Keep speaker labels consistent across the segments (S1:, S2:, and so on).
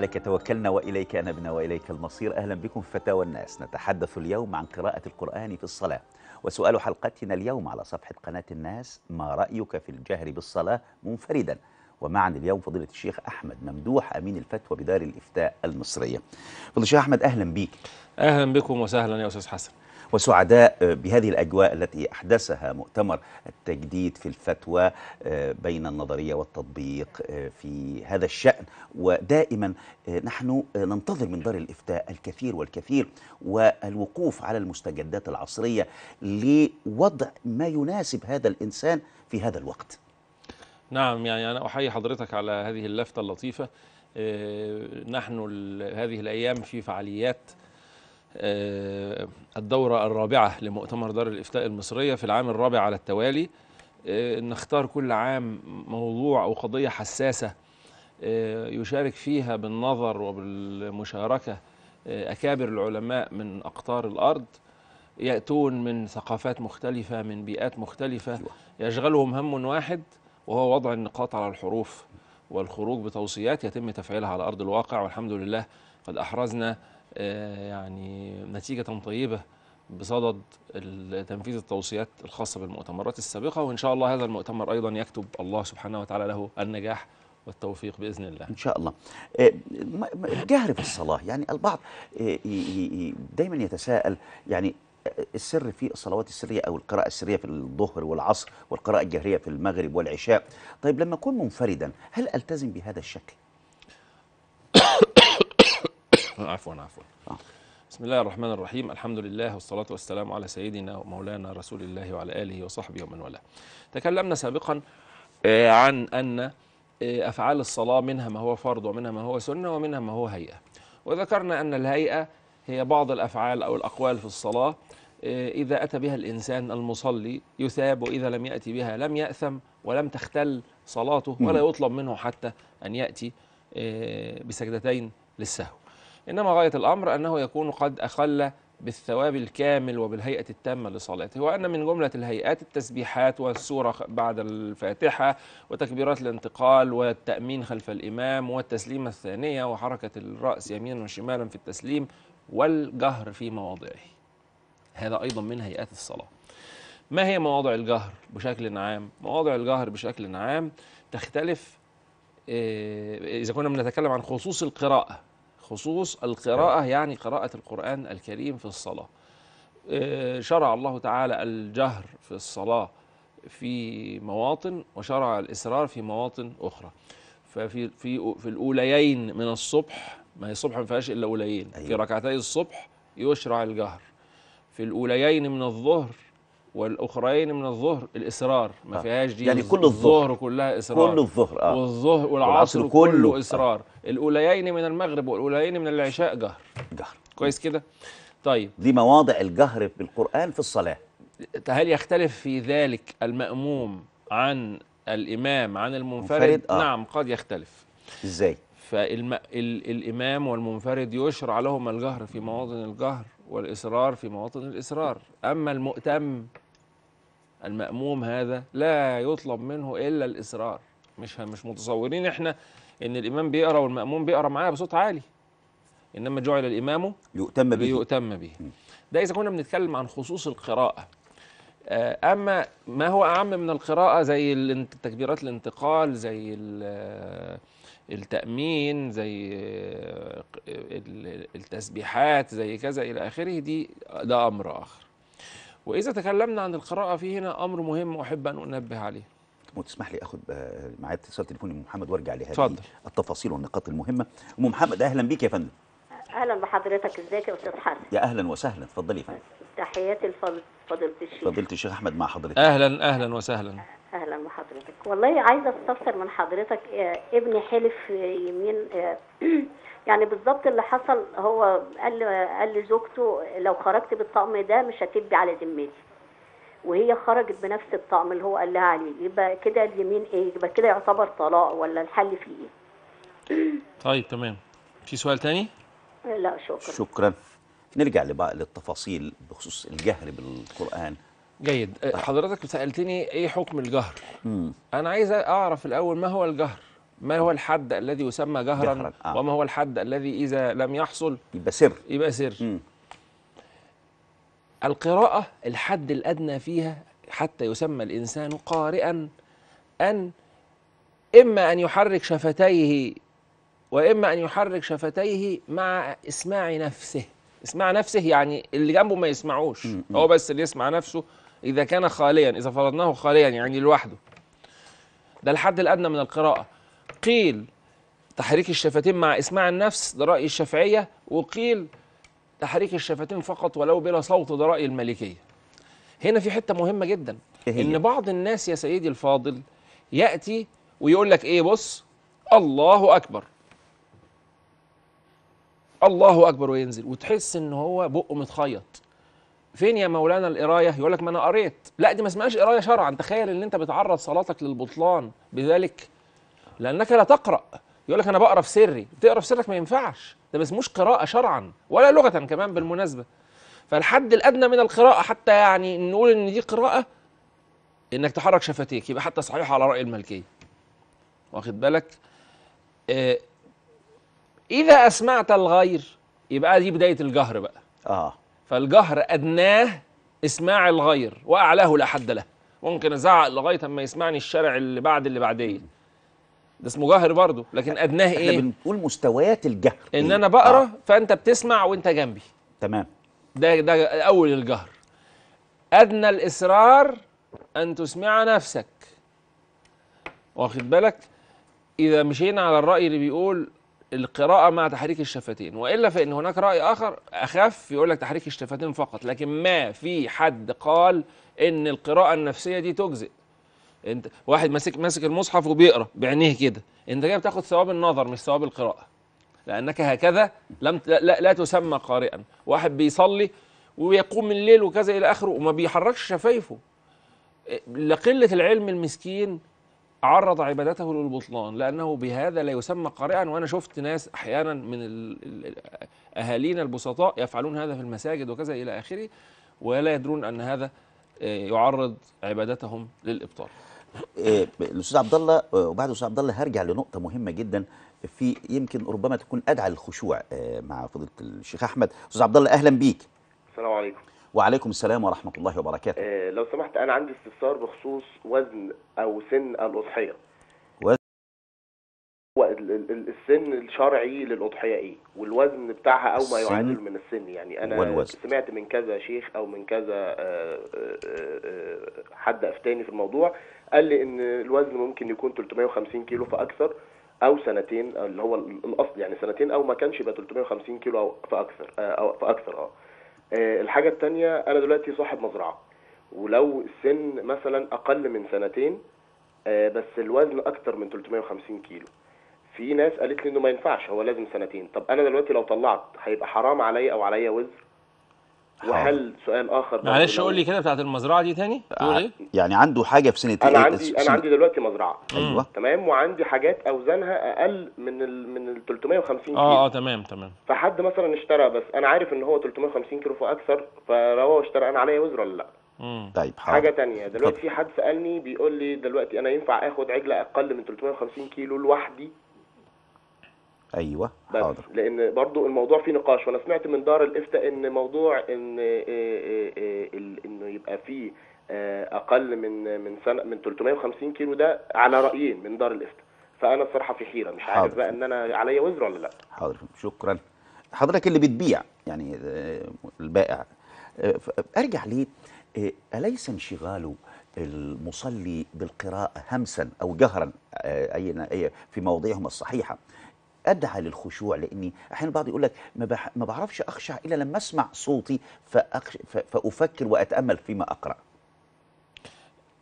S1: عليك توكلنا وإليك انبنا وإليك المصير. أهلا بكم في فتاوى الناس. نتحدث اليوم عن قراءة القرآن في الصلاة. وسؤال حلقتنا اليوم على صفحة قناة الناس ما رأيك في الجهر بالصلاة؟ منفردا. ومعنا اليوم فضيلة الشيخ أحمد ممدوح أمين الفتوى بدار الإفتاء المصرية. فضيلة الشيخ أحمد أهلا بيك.
S2: أهلا بكم وسهلا يا أستاذ حسن.
S1: وسعداء بهذه الأجواء التي أحدثها مؤتمر التجديد في الفتوى بين النظرية والتطبيق في هذا الشأن. ودائما نحن ننتظر من دار الإفتاء الكثير والكثير والوقوف على المستجدات العصرية لوضع ما يناسب هذا الإنسان في هذا الوقت.
S2: نعم يعني أنا أحيي حضرتك على هذه اللفتة اللطيفة. نحن هذه الأيام في فعاليات الدورة الرابعة لمؤتمر دار الإفتاء المصرية في العام الرابع على التوالي. نختار كل عام موضوع أو قضية حساسة يشارك فيها بالنظر وبالمشاركة أكابر العلماء من أقطار الأرض يأتون من ثقافات مختلفة من بيئات مختلفة يشغلهم هم واحد وهو وضع النقاط على الحروف والخروج بتوصيات يتم تفعيلها على أرض الواقع والحمد لله قد أحرزنا يعني نتيجة طيبة بصدد تنفيذ التوصيات الخاصة بالمؤتمرات السابقة وإن شاء الله هذا المؤتمر أيضا يكتب الله سبحانه وتعالى له النجاح والتوفيق بإذن الله.
S1: إن شاء الله. الجهر في الصلاة. يعني البعض دايما يتساءل يعني السر في الصلوات السرية أو القراءة السرية في الظهر والعصر والقراءة الجهرية في المغرب والعشاء. طيب لما أكون منفردا هل ألتزم بهذا الشكل؟
S2: عفوا عفوا. بسم الله الرحمن الرحيم. الحمد لله والصلاة والسلام على سيدنا ومولانا رسول الله وعلى آله وصحبه ومن والاه. تكلمنا سابقا عن أن أفعال الصلاة منها ما هو فرض ومنها ما هو سنة ومنها ما هو هيئة. وذكرنا أن الهيئة هي بعض الأفعال أو الأقوال في الصلاة إذا أتى بها الإنسان المصلي يثاب وإذا لم يأتي بها لم يأثم ولم تختل صلاته ولا يطلب منه حتى أن يأتي بسجدتين للسهو. إنما غاية الأمر أنه يكون قد أخل بالثواب الكامل وبالهيئة التامة لصلاته وأن من جملة الهيئات التسبيحات والسورة بعد الفاتحة وتكبيرات الانتقال والتأمين خلف الإمام والتسليمة الثانية وحركة الرأس يمينا وشمالا في التسليم والجهر في مواضعه هذا أيضا من هيئات الصلاة ما هي مواضع الجهر بشكل عام؟ مواضع الجهر بشكل عام تختلف إذا كنا بنتكلم عن خصوص القراءة خصوص القراءة يعني قراءة القرآن الكريم في الصلاة. شرع الله تعالى الجهر في الصلاة في مواطن وشرع الإسرار في مواطن أخرى. ففي في في الأوليين من الصبح ما هي الصبح ما فيهاش إلا أوليين أيوة. في ركعتي الصبح يشرع الجهر. في الأوليين من الظهر والأخرين من الظهر الإصرار. ما آه. فيهاش دي
S1: يعني كل الظهر.
S2: كلها إصرار.
S1: كل الظهر
S2: آه. والظهر والعصر كله, كله. إصرار. آه. الأوليين من المغرب والأوليين من العشاء جهر.
S1: جهر.
S2: كويس كده؟ طيب.
S1: دي مواضع الجهر بالقران في الصلاة.
S2: هل يختلف في ذلك المأموم عن الإمام عن المنفرد؟
S1: آه.
S2: نعم قد يختلف.
S1: إزاي؟
S2: فالامام والمنفرد يشرع لهما الجهر في مواطن الجهر. والإصرار في مواطن الإصرار. أما المؤتم المأموم هذا لا يطلب منه إلا الإصرار. مش مش متصورين إحنا إن الإمام بيقرأ والمأموم بيقرأ معاه بصوت عالي. إنما جعل الإمام
S1: يؤتم به.
S2: ليؤتم به. ده إذا كنا بنتكلم عن خصوص القراءة. أما ما هو أعم من القراءة زي تكبيرات الانتقال زي التأمين زي التسبيحات زي كذا إلى آخره دي ده أمر آخر. وإذا تكلمنا عن القراءة في هنا أمر مهم أحب أن أنبه عليه.
S1: وتسمح لي اخد معايا اتصال تليفوني ام محمد وأرجع لهذه التفاصيل والنقاط المهمة. أم محمد أهلا بيك يا فندم.
S3: أهلا بحضرتك إزيك يا أستاذ حسن؟
S1: يا أهلا وسهلا اتفضلي يا فندم.
S3: تحياتي لفضيله الشيخ.
S1: فضيله الشيخ أحمد مع حضرتك.
S2: أهلا أهلا وسهلا.
S3: أهلا بحضرتك. والله عايزة أستفسر من حضرتك ابني حلف يمين يعني بالظبط اللي حصل هو قال قال لزوجته لو خرجت بالطقم ده مش هتبي على ذمتي. وهي خرجت بنفس الطقم اللي هو قال لها عليه. يبقى كده اليمين إيه؟ يبقى كده يعتبر طلاق ولا الحل فيه إيه؟
S2: طيب تمام. في سؤال تاني؟
S3: لا شكرا.
S1: شكرا. نرجع بقى للتفاصيل بخصوص الجهر بالقرآن.
S2: جيد. حضرتك سألتني إيه حكم الجهر؟
S1: مم.
S2: أنا عايز أعرف الأول ما هو الجهر؟ ما هو الحد الذي يسمى جهرا,
S1: جهراً، آه.
S2: وما هو الحد الذي إذا لم يحصل؟
S1: يبقى سر.
S2: يبقى سر.
S1: مم.
S2: القراءة الحد الأدنى فيها حتى يسمى الإنسان قارئا أن إما أن يحرك شفتيه وإما أن يحرك شفتيه مع إسماع نفسه. إسماع نفسه يعني اللي جنبه ما يسمعوش. هو بس اللي يسمع نفسه إذا كان خاليا إذا فرضناه خاليا يعني لوحده. ده الحد الأدنى من القراءة. قيل تحريك الشفتين مع إسماع النفس ده رأي الشافعية وقيل تحريك الشفتين فقط ولو بلا صوت ده رأي المالكية هنا في حتة مهمة جدا.
S1: إيه هي؟
S2: إن بعض الناس يا سيدي الفاضل يأتي ويقول لك إيه بص الله أكبر. الله أكبر وينزل. وتحس إن هو بقه متخيط. فين يا مولانا القراية؟ يقول لك ما أنا قريت. لا دي ما اسمهاش قراية شرعا. تخيل إن أنت بتعرض صلاتك للبطلان بذلك لأنك لا تقرأ. يقول لك أنا بقرأ في سري. بتقرا في سرك ما ينفعش. ده ما اسموش قراءة شرعا ولا لغة كمان بالمناسبة. فالحد الأدنى من القراءة حتى يعني نقول إن دي قراءة إنك تحرك شفتيك. يبقى حتى صحيح على رأي الملكية. واخد بالك؟ آه إذا أسمعت الغير يبقى دي بداية الجهر بقى.
S1: آه.
S2: فالجهر أدناه إسماع الغير وأعلاه لا حد له. ممكن أزعق لغاية أما يسمعني الشارع اللي بعد اللي بعديه ده اسمه جهر برضه لكن أدناه
S1: إحنا
S2: إيه؟
S1: بنقول مستويات الجهر.
S2: إن
S1: إيه؟
S2: أنا بقرأ
S1: آه.
S2: فأنت بتسمع وأنت جنبي.
S1: تمام.
S2: ده ده أول الجهر. أدنى الإصرار أن تسمع نفسك. واخد بالك؟ إذا مشينا على الرأي اللي بيقول القراءة مع تحريك الشفتين وإلا فإن هناك رأي آخر أخف يقول لك تحريك الشفتين فقط لكن ما في حد قال إن القراءة النفسية دي تجزئ. أنت واحد ماسك ماسك المصحف وبيقرأ بعينيه كده أنت جاي بتاخد ثواب النظر مش ثواب القراءة لأنك هكذا لم ت- لا, لا تسمى قارئا. واحد بيصلي ويقوم الليل وكذا إلى آخره وما بيحركش شفايفه. لقلة العلم المسكين عرض عبادته للبطلان لأنه بهذا لا يسمى قارئا. وأنا شفت ناس أحيانا من ال- ال- أهالينا البسطاء يفعلون هذا في المساجد وكذا إلى آخره ولا يدرون أن هذا آه، يعرض عبادتهم للإبطال.
S1: آه، الأستاذ عبد الله آه، وبعد الاستاذ عبد الله هرجع لنقطة مهمة جدا في يمكن ربما تكون أدعى للخشوع مع فضيلة الشيخ أحمد. أستاذ عبد الله أهلا بيك.
S4: السلام عليكم.
S1: وعليكم السلام ورحمة الله وبركاته.
S4: آه لو سمحت أنا عندي استفسار بخصوص وزن أو سن الأضحية.
S1: وزن؟
S4: السن الشرعي للأضحية إيه؟ والوزن بتاعها أو ما يعادل من السن. يعني أنا
S1: والوزن.
S4: سمعت من كذا شيخ أو من كذا آه، آه، آه، حد افتاني في الموضوع قال لي إن الوزن ممكن يكون 350 كيلو فاكثر أو سنتين اللي هو ال- الأصل يعني سنتين أو ما كانش يبقى 350 كيلو أو فاكثر أو فاكثر آه. آه، الحاجة التانية أنا دلوقتي صاحب مزرعة. ولو السن مثلا أقل من سنتين آه، بس الوزن أكتر من 350 كيلو. في ناس قالت لي إنه ما ينفعش هو لازم سنتين. طب أنا دلوقتي لو طلعت هيبقى حرام عليا أو عليا وزر وهل سؤال آخر برضه
S2: معلش قول لي كده بتاعت المزرعة دي تاني. تقول إيه؟
S1: يعني عنده حاجة في سنة
S4: أنا
S1: إيه؟
S4: عندي أنا
S1: سنة-
S4: عندي دلوقتي مزرعة.
S1: أيوه.
S4: تمام؟ وعندي حاجات أوزانها أقل من ال من ال 350 كيلو
S2: آه آه تمام تمام.
S4: فحد مثلا اشترى بس أنا عارف إن هو 350 كيلو فأكثر فلو هو اشترى أنا عليا وزر ولا لأ؟
S2: مم.
S1: طيب
S4: حاجة
S1: حاضر
S4: تانية. دلوقتي في حد سألني بيقول لي دلوقتي أنا ينفع آخد عجلة أقل من 350 كيلو لوحدي؟
S1: أيوه
S4: بس
S1: حاضر.
S4: لأن برضو الموضوع فيه نقاش وأنا سمعت من دار الإفتاء إن موضوع إن إيه إيه إيه إنه يبقى فيه آه، أقل من من سنة من 350 كيلو ده على رأيين من دار الإفتاء. فأنا الصراحة في حيرة مش عارف. بقى إن أنا عليا وزر ولا لأ.
S1: حاضر شكرا. حضرتك اللي بتبيع يعني آه، البائع آه، أرجع ليه أليس انشغال المصلي بالقراءة همسا أو جهرا أي أي في مواضعهم الصحيحة؟ أدعى للخشوع لأني أحيانا البعض يقول لك ما, بح ما بعرفش أخشع إلا لما أسمع صوتي فأخش ف- فأفكر وأتأمل فيما أقرأ.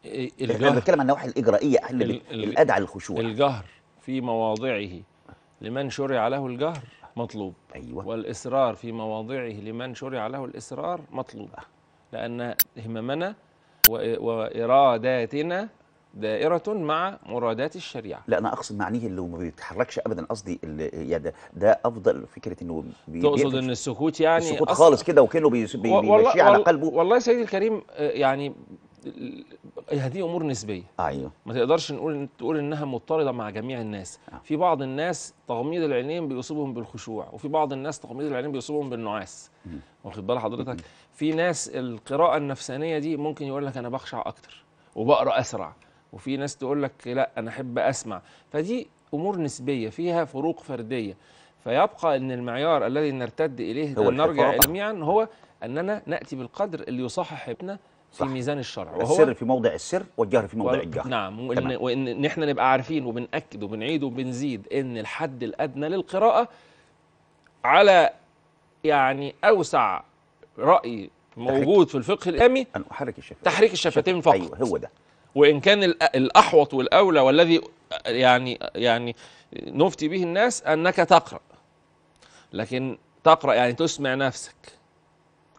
S2: إيه،
S1: إحنا
S2: الجهر.
S1: بنتكلم عن النواحي الإجرائية اللي,
S2: ال-
S1: بت-
S2: ال-
S1: اللي ادعى للخشوع.
S2: الجهر في مواضعه لمن شرع له الجهر مطلوب
S1: أيوه.
S2: والإصرار في مواضعه لمن شرع له الإصرار مطلوب لأن هممنا و- وإراداتنا دائرة مع مرادات الشريعة.
S1: لا أنا أقصد معنيه اللي هو ما بيتحركش ابدا. قصدي اللي يا ده ده أفضل فكرة إنه بي-
S2: تقصد إن السكوت يعني
S1: السكوت خالص كده وكأنه بي- بي- على قلبه.
S2: والله يا سيدي الكريم آه، يعني هذه أمور نسبية.
S1: أيوه.
S2: ما تقدرش نقول تقول إنها مطردة مع جميع الناس.
S1: آه.
S2: في بعض الناس تغميض العينين بيصيبهم بالخشوع وفي بعض الناس تغميض العينين بيصيبهم بالنعاس. واخد بال حضرتك؟ في ناس القراءة النفسانية دي ممكن يقول لك أنا بخشع أكتر وبقرأ أسرع. وفي ناس تقول لك لا أنا أحب أسمع. فدي أمور نسبية فيها فروق فردية. فيبقى إن المعيار الذي نرتد إليه
S1: هو
S2: نرجع. جميعا هو أننا نأتي بالقدر اللي يصحح ابننا في
S1: صح.
S2: ميزان الشرع. وهو
S1: السر في موضع السر والجهر في موضع
S2: و-
S1: الجهر.
S2: نعم
S1: تمام.
S2: وإن إحنا نبقى عارفين وبنأكد وبنعيد وبنزيد إن الحد الأدنى للقراءة على يعني أوسع رأي موجود في الفقه الإسلامي.
S1: ان أحرك الشفتين.
S2: تحريك الشفتين فقط.
S1: أيوه هو ده.
S2: وإن كان الأحوط والأولى والذي يعني يعني نفتي به الناس أنك تقرأ. لكن تقرأ يعني تسمع نفسك.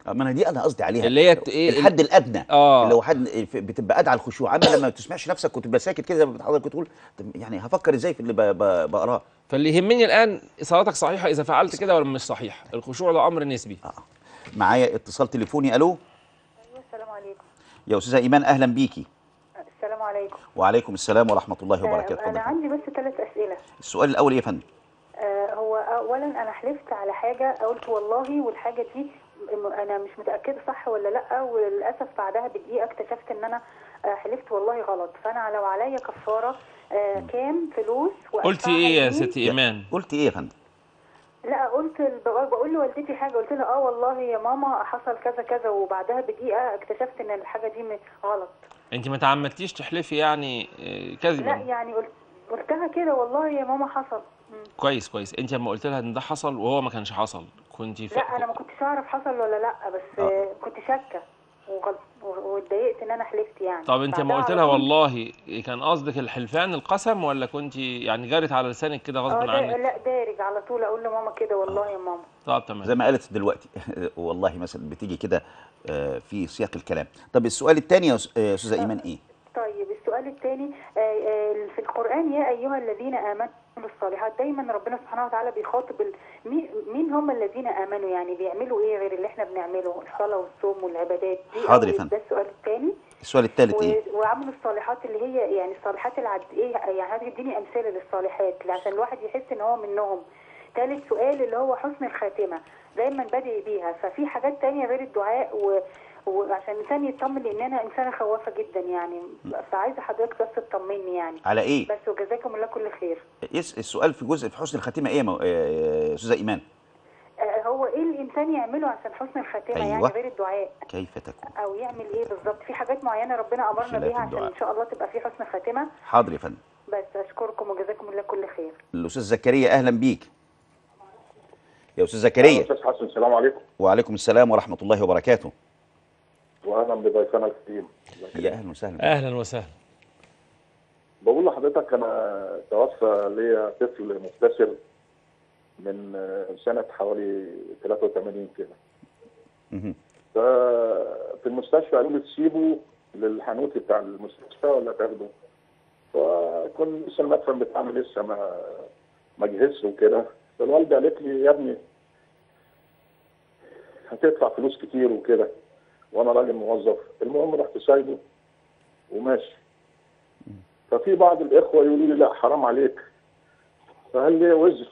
S1: ما أنا دي أنا قصدي عليها.
S2: اللي هي إيه
S1: الحد الأدنى.
S2: آه.
S1: اللي هو حد بتبقى قاعد على الخشوع. أما لما ما تسمعش نفسك وتبقى ساكت كده زي ما حضرتك بتقول طب يعني هفكر إزاي في اللي ب- ب- بقراه؟
S2: فاللي يهمني الآن صلاتك صحيحة إذا فعلت كده ولا مش صحيح الخشوع ده أمر نسبي.
S1: معايا اتصال تليفوني. ألو؟
S5: أيوة السلام عليكم.
S1: يا أستاذة إيمان أهلا بيكي.
S5: عليكم.
S1: وعليكم السلام ورحمة الله وبركاته.
S5: آه، أنا
S1: اتفضل.
S5: عندي بس ثلاث أسئلة.
S1: السؤال الأول إيه يا فندم؟
S5: آه، هو اولا أنا حلفت على حاجة قلت والله والحاجة دي أنا مش متاكده صح ولا لأ وللأسف بعدها بدقيقة اكتشفت إن أنا آه، حلفت والله غلط. فأنا لو عليا كفارة آه، كام فلوس
S2: قلتي إيه يا
S5: لمين؟
S2: ستي إيمان؟
S1: قلت إيه يا فندم؟
S5: لأ قلت بقول لوالدتي حاجة. قلت لها آه والله يا ماما حصل كذا كذا وبعدها بدقيقة اكتشفت إن الحاجة دي غلط.
S2: انت ما تعمدتيش تحلفي يعني آه،
S5: لا
S2: كذبا
S5: يعني قلت قلتها كده والله يا ماما حصل. مم.
S2: كويس كويس. انت لما قلت لها ان ده حصل وهو ما كانش حصل كنت ف...
S5: لا أنا ما كنتش اعرف حصل ولا لا بس
S1: آه.
S5: آه. كنت شاكة واتضايقت إن أنا حلفت يعني.
S2: طب انت لما
S5: بعدها
S2: قلت لها والله كان قصدك الحلفان القسم ولا كنت يعني جارت على لسانك كده غصب
S5: دا
S2: عنك؟
S5: لا دارج على طول أقول لماما كده والله يا ماما.
S2: طب
S1: زي
S2: تمام
S1: ما قالت دلوقتي والله مثلا بتيجي كده آه، في سياق الكلام. طب السؤال الثاني يا آه، أستاذة إيمان إيه؟
S5: طيب السؤال الثاني في القرآن يا أيها الذين آمنوا الصالحات دايما ربنا سبحانه وتعالى بيخاطب مين هم الذين آمنوا؟ يعني بيعملوا إيه غير اللي إحنا بنعمله؟ الصلاة والصوم والعبادات دي؟
S1: حاضر يا فندم.
S5: ده السؤال الثاني.
S1: السؤال الثالث
S5: إيه؟ وعملوا الصالحات اللي هي يعني الصالحات العد إيه يعني اديني أمثلة للصالحات عشان الواحد يحس إن هو منهم. ثالث سؤال اللي هو حسن الخاتمة. دايما بادئ بيها. ففي حاجات تانية غير الدعاء و... وعشان الإنسان يطمن لأن أنا إنسانة خوافه جدا يعني. فعايزة حضرتك بس تطمني يعني.
S1: على إيه؟
S5: بس وجزاكم الله كل خير.
S1: يس- السؤال في جزء في حسن الخاتمة إيه يا مو- آه، أستاذة إيمان؟
S5: آه، هو إيه الإنسان يعمله عشان حسن الخاتمة
S1: أيوة.
S5: يعني غير الدعاء؟
S1: كيف تكون؟
S5: أو يعمل إيه بالظبط؟ في حاجات معينة ربنا
S1: أمرنا
S5: بيها عشان. إن شاء الله تبقى في حسن خاتمه
S1: حاضر يا فندم.
S5: بس أشكركم وجزاكم الله كل خير.
S1: الأستاذ زكريا أهلا بيك. يا أستاذ زكريا.
S6: أستاذ حسن السلام عليكم.
S1: وعليكم السلام ورحمة الله وبركاته.
S6: واهلا بضيفنا الكريم.
S1: يا أهلا وسهلا.
S2: أهلا وسهلا.
S6: بقول لحضرتك أنا توفى ليا طفل مبتسر من سنة حوالي 83 كده. ففي المستشفى قالوا لي تسيبه للحانوت بتاع المستشفى ولا تاخده؟ فكان لسه المدفن بتاعنا لسه ما ما جهزش وكده. فالوالدة قالت لي يا ابني هتدفع فلوس كتير وكده. وأنا راجل موظف. المهم رحت سايبه وماشي. ففي بعض الإخوة يقولوا لي لا حرام عليك. فهل لي وزر؟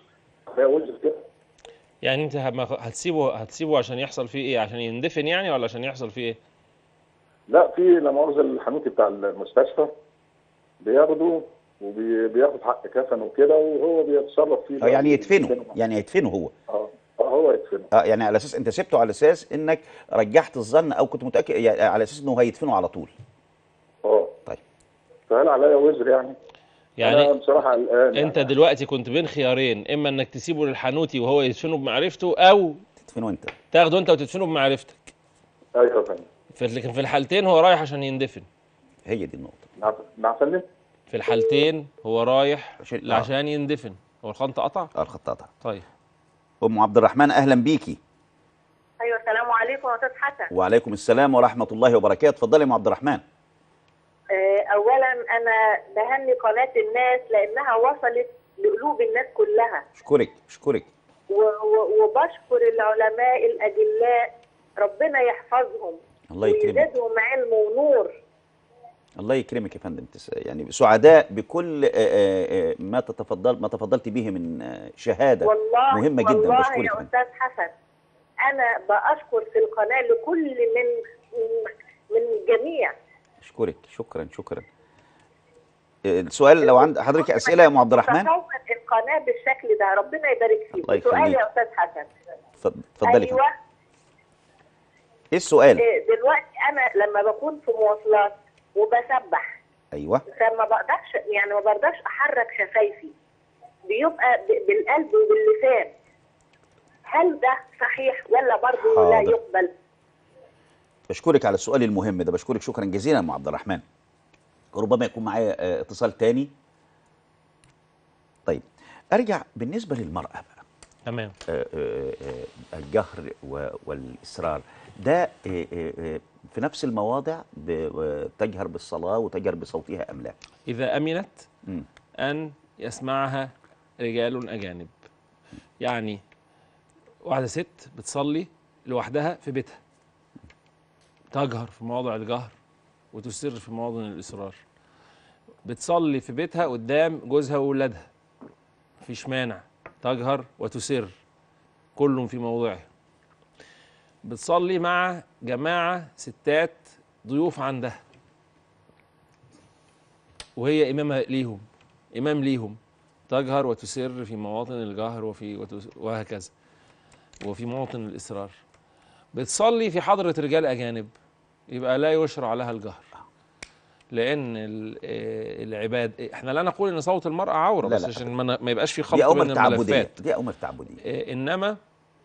S6: هي وزر كده.
S2: يعني أنت هتسيبه هتسيبه عشان يحصل فيه إيه؟ عشان يندفن يعني ولا عشان يحصل فيه إيه؟
S6: لا في لا مؤاخذه الحانوت بتاع المستشفى بياخده وبياخد حق كفن وكده وهو بيتصرف فيه.
S1: يعني يدفنه. يعني يدفنه هو.
S6: آه. هو يدفنه.
S1: آه يعني على أساس أنت سبته على أساس إنك رجحت الظن أو كنت متأكد يعني على أساس إنه هيدفنه على طول.
S6: آه.
S1: طيب.
S6: فهل عليا وزر يعني؟ أنا
S2: يعني
S6: بصراحة قلقان
S2: أنت
S6: يعني.
S2: دلوقتي كنت بين خيارين إما إنك تسيبه للحانوتي وهو يدفنه بمعرفته أو
S1: تدفنه أنت.
S2: تاخده أنت وتدفنه بمعرفتك.
S6: أيوه فندم
S2: في- لكن في الحالتين هو رايح عشان يندفن.
S1: هي دي النقطة.
S6: نعم نعم يا فندم
S2: في الحالتين هو رايح
S1: عشان-.
S2: عشان يندفن. هو الخط قطع؟
S1: آه الخطاطه
S2: طيب.
S1: أم عبد الرحمن أهلا بيكي.
S7: أيوه السلام عليكم يا أستاذ حسن.
S1: وعليكم السلام ورحمة الله وبركاته. اتفضلي يا أم عبد الرحمن.
S7: آه، اولا أنا بهني قناة الناس لأنها وصلت لقلوب الناس كلها. أشكرك أشكرك. وبشكر العلماء الاجلاء ربنا يحفظهم
S1: الله يكرمك.
S7: ويزيدهم علم ونور.
S1: الله يكرمك يا فندم. يعني سعداء بكل آه، آه، آه، ما تتفضل ما تفضلت به من شهادة
S7: والله
S1: مهمة جدا
S7: والله
S1: بشكرك
S7: يا. أستاذ حسن أنا بأشكر في القناة لكل من من الجميع
S1: أشكرك شكرا شكرا. السؤال لو عند حضرتك أسئلة يا أم عبد الرحمن؟
S7: القناة بالشكل ده ربنا يبارك فيك. سؤال. يا أستاذ حسن.
S1: اتفضل- اتفضلي.
S7: أيوه.
S1: إيه السؤال؟
S7: دلوقتي أنا لما بكون في مواصلات وبسبح.
S1: أيوه.
S7: فما بقدرش يعني ما بقدرش أحرك شفايفي. بيبقى بالقلب وباللسان. هل ده صحيح ولا برضه لا. يقبل؟
S1: بشكرك على السؤال المهم ده. بشكرك شكرا جزيلا يا أم عبد الرحمن. ربما يكون معايا آه، اتصال تاني. طيب أرجع بالنسبة للمرأة بقى.
S2: تمام.
S1: آه، آه، الجهر والإصرار. ده في نفس المواضع تجهر بالصلاة وتجهر بصوتها أم لا.
S2: إذا أمنت. أن يسمعها رجال أجانب. يعني واحدة ست بتصلي لوحدها في بيتها. تجهر في مواضع الجهر وتسر في مواطن الإصرار. بتصلي في بيتها قدام جوزها وولادها. مفيش مانع. تجهر وتسر. كل في موضعه بتصلي مع جماعة ستات ضيوف عندها. وهي إمامة ليهم إمام ليهم. تجهر وتسر في مواطن الجهر وفي وتس- وهكذا. وفي مواطن الإصرار. بتصلي في حضرة رجال أجانب. يبقى لا يشرع لها الجهر. لأن ال- آه، العباد إحنا لا نقول إن صوت المرأة عورة
S1: لا،
S2: بس
S1: لا.
S2: عشان ما ما يبقاش في خلط
S1: دي
S2: بين
S1: أمر تعبدية.
S2: الملفات
S1: دي أمر تعبدية.
S2: آه، إنما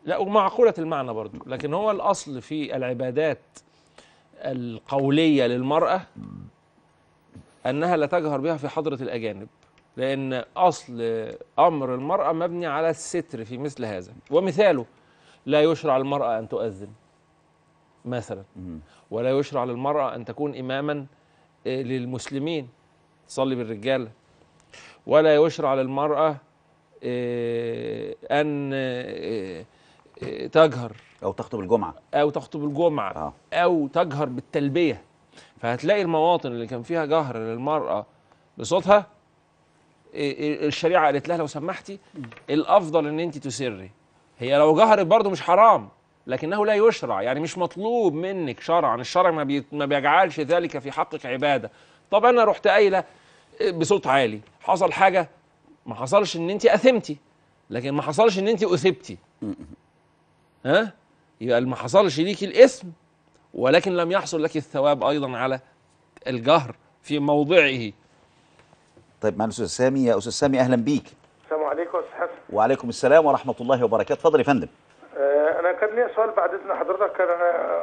S2: لا ومعقولة المعنى برضو. لكن هو الأصل في العبادات القولية للمرأة أنها لا تجهر بها في حضرة الأجانب لأن أصل أمر المرأة مبني على الستر في مثل هذا. ومثاله لا يشرع المرأة أن تؤذن مثلا. ولا يشرع للمرأة أن تكون اماما آه، للمسلمين تصلي بالرجاله ولا يشرع للمرأة آه، أن آه، آه، تجهر.
S1: أو تخطب الجمعة.
S2: أو تخطب الجمعة.
S1: آه.
S2: أو تجهر بالتلبية. فهتلاقي المواطن اللي كان فيها جهر للمرأة بصوتها الشريعة قالت لها لو سمحتي الأفضل إن انت تسري. هي لو جهرت برضه مش حرام لكنه لا يشرع. يعني مش مطلوب منك شرعا. الشرع ما, بي ما بيجعلش ذلك في حقك عبادة. طب أنا رحت قايلة بصوت عالي. حصل حاجة ما حصلش إن انت أثمتي لكن ما حصلش إن انت أثبتي. ها؟ يبقى ما حصلش ليكي الاثم ولكن لم يحصل لك الثواب أيضا على الجهر في موضعه.
S1: طيب معنا الأستاذ سامي يا أستاذ سامي أهلا بيك.
S8: السلام عليكم يا أستاذ حسن.
S1: وعليكم السلام ورحمة الله وبركاته. اتفضل يا فندم.
S8: آه، أنا كان لي سؤال بعد إذن حضرتك. كان أنا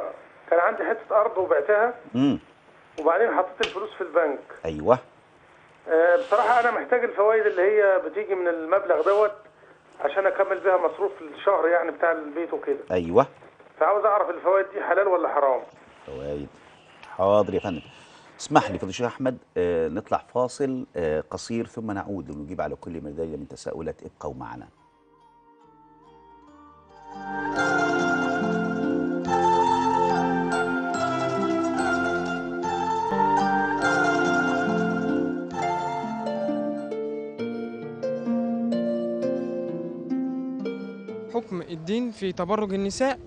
S8: كان عندي حتة أرض وبعتها.
S1: امم
S8: وبعدين حطيت الفلوس في البنك.
S1: أيوه.
S8: آه، بصراحة أنا محتاج الفوائد اللي هي بتيجي من المبلغ دوت. عشان أكمل بيها مصروف الشهر يعني بتاع البيت وكده.
S1: أيوه.
S8: فعاوز أعرف الفوائد دي حلال ولا حرام؟
S1: فوائد. حاضر يا فندم. اسمح لي فضيلة الشيخ أحمد آه نطلع فاصل آه قصير ثم نعود ونجيب على كل ما من تساؤلات. ابقوا معنا.
S9: حكم الدين في تبرج النساء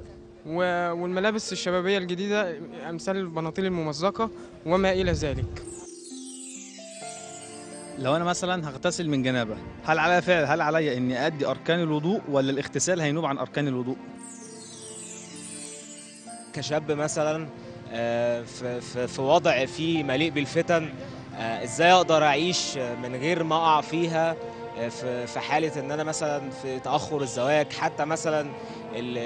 S9: والملابس الشبابية الجديدة أمثال البناطيل الممزقة وما إلى ذلك.
S10: لو أنا مثلا هغتسل من جنابة هل علي فعل هل علي إني أدي أركان الوضوء ولا الاغتسال هينوب عن أركان الوضوء؟
S11: كشاب مثلا آه، في وضع فيه مليء بالفتن آه، إزاي أقدر أعيش من غير ما أقع فيها؟ في في حالة إن أنا مثلا في تأخر الزواج حتى مثلا ال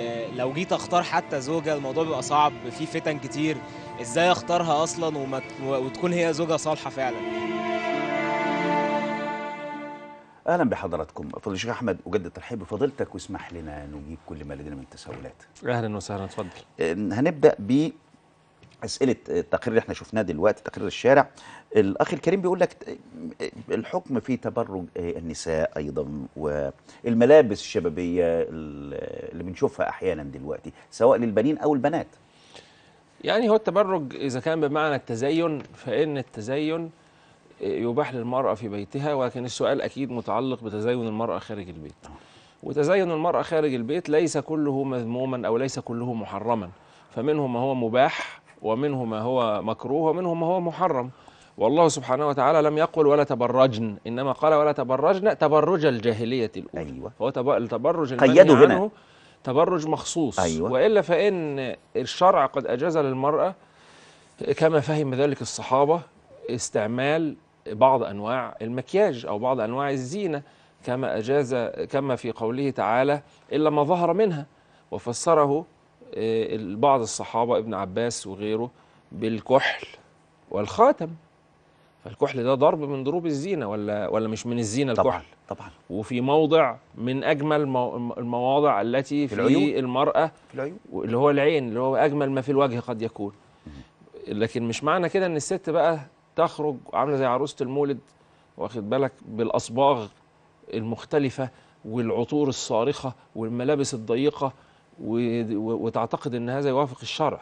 S11: ال لو جيت أختار حتى زوجة الموضوع بيبقى صعب في فتن كتير. إزاي أختارها أصلا وما وتكون هي زوجة صالحة فعلا؟
S1: أهلا بحضراتكم. فضيلة الشيخ أحمد أجدد ترحيب بفضيلتك واسمح لنا نجيب كل ما لدينا من تساؤلات
S2: أهلا وسهلا اتفضل.
S1: آه، هنبدأ ب أسئلة التقرير اللي إحنا شفناه دلوقتي تقرير الشارع. الأخ الكريم بيقول لك الحكم في تبرج النساء أيضا والملابس الشبابية اللي بنشوفها أحيانا دلوقتي سواء للبنين أو البنات.
S2: يعني هو التبرج إذا كان بمعنى التزين فإن التزين يباح للمرأة في بيتها ولكن السؤال أكيد متعلق بتزين المرأة خارج البيت. وتزين المرأة خارج البيت ليس كله مذموما أو ليس كله محرما فمنه ما هو مباح ومنه ما هو مكروه ومنه ما هو محرم والله سبحانه وتعالى لم يقل ولا تبرجن إنما قال ولا تبرجن تبرج الجاهلية الأولى
S1: أيوة.
S2: هو تب- التبرج
S1: قيدوا هنا.
S2: عنه تبرج مخصوص
S1: أيوة.
S2: وإلا فإن الشرع قد أجاز للمرأة كما فهم ذلك الصحابة استعمال بعض أنواع المكياج أو بعض أنواع الزينة كما أجاز كما في قوله تعالى إلا ما ظهر منها وفسره بعض الصحابة ابن عباس وغيره بالكحل والخاتم. فالكحل ده ضرب من ضروب الزينة ولا ولا مش من الزينة
S1: طبعا
S2: الكحل؟
S1: طبعا
S2: وفي موضع من أجمل مو- المواضع التي في,
S1: العيون.
S2: المرأة
S1: في العيون؟
S2: اللي هو العين اللي هو أجمل ما في الوجه قد يكون. لكن مش معنى كده إن الست بقى تخرج عاملة زي عروسة المولد واخد بالك؟ بالأصباغ المختلفة والعطور الصارخة والملابس الضيقة وتعتقد إن هذا يوافق الشرع.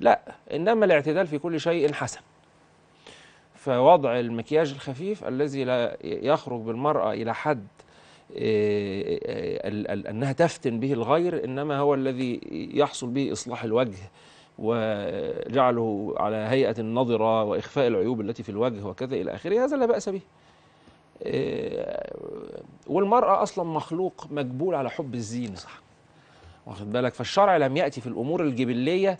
S2: لا إنما الاعتدال في كل شيء حسن. فوضع المكياج الخفيف الذي لا يخرج بالمرأة إلى حد آه، آه، أنها تفتن به الغير إنما هو الذي يحصل به إصلاح الوجه وجعله على هيئة النظرة وإخفاء العيوب التي في الوجه وكذا إلى آخره. هذا لا بأس به. آه، والمرأة أصلا مخلوق مجبول على حب الزينة صح؟ واخد بالك؟ فالشرع لم يأتي في الأمور الجبلية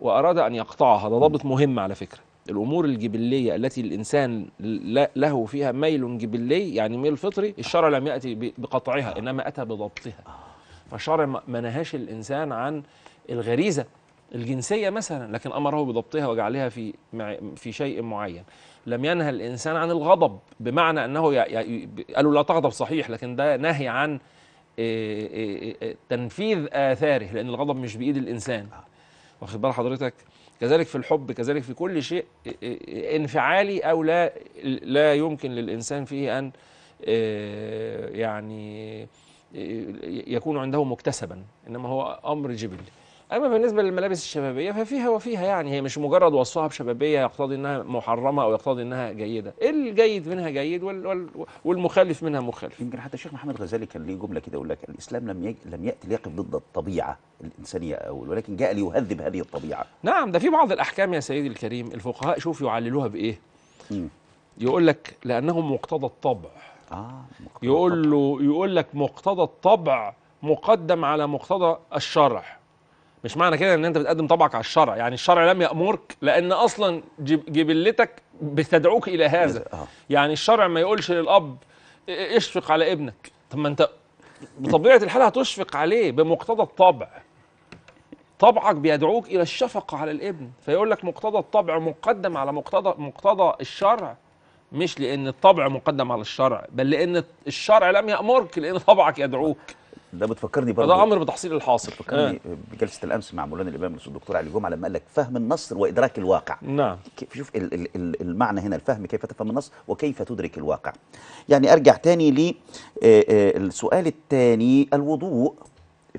S2: وأراد أن يقطعها. ده ضابط مهم على فكرة. الأمور الجبلية التي الإنسان ل- له فيها ميل جبلي يعني ميل فطري الشرع لم يأتي ب- بقطعها إنما أتى بضبطها. فالشرع ما نهاش الإنسان عن الغريزة الجنسية مثلا لكن أمره بضبطها وجعلها في في شيء معين. لم ينهى الإنسان عن الغضب بمعنى ي- قالوا لا تغضب صحيح لكن ده نهي عن تنفيذ آثاره لأن الغضب مش بإيد الإنسان. واخد بال حضرتك؟ كذلك في الحب كذلك في كل شيء انفعالي أو لا لا يمكن للإنسان فيه أن يعني يكون عنده مكتسبا إنما هو أمر جبلي أما بالنسبة للملابس الشبابية ففيها وفيها يعني هي مش مجرد وصفها بشبابية يقتضي إنها محرمة أو يقتضي إنها جيدة. الجيد منها جيد وال- وال- والمخالف منها مخالف.
S1: يمكن حتى الشيخ محمد الغزالي كان ليه جملة كده يقول لك الإسلام لم يج... لم يأتي ليقف ضد الطبيعة الإنسانية اول ولكن جاء ليهذب هذه الطبيعة.
S2: نعم ده في بعض الأحكام يا سيدي الكريم الفقهاء شوف يعللوها بإيه؟
S1: مم.
S2: يقول لك لأنه مقتضى الطبع.
S1: آه مقتضى
S2: يقول له يقول لك مقتضى الطبع مقدم على مقتضى الشرع. مش معنى كده إن أنت بتقدم طبعك على الشرع. يعني الشرع لم يأمرك لأن أصلا جب- جبلتك بتدعوك إلى هذا.
S1: آه.
S2: يعني الشرع ما يقولش للأب اشفق على ابنك. طب ما أنت بطبيعه الحال هتشفق عليه بمقتضى الطبع. طبعك بيدعوك إلى الشفقة على الابن. فيقول لك مقتضى الطبع مقدم على مقتضى مقتضى الشرع. مش لأن الطبع مقدم على الشرع بل لأن الشرع لم يأمرك لأن طبعك يدعوك.
S1: ده بتفكرني برضه
S2: فده أمر بتحصيل الحاصل.
S1: بتفكرني بجلسة الأمس مع مولانا الإمام الأستاذ الدكتور علي جمعة لما قال لك فهم النص وإدراك الواقع.
S2: نعم.
S1: شوف ال- ال- ال- المعنى هنا الفهم كيف تفهم النص وكيف تدرك الواقع. يعني أرجع تاني للسؤال الثاني الوضوء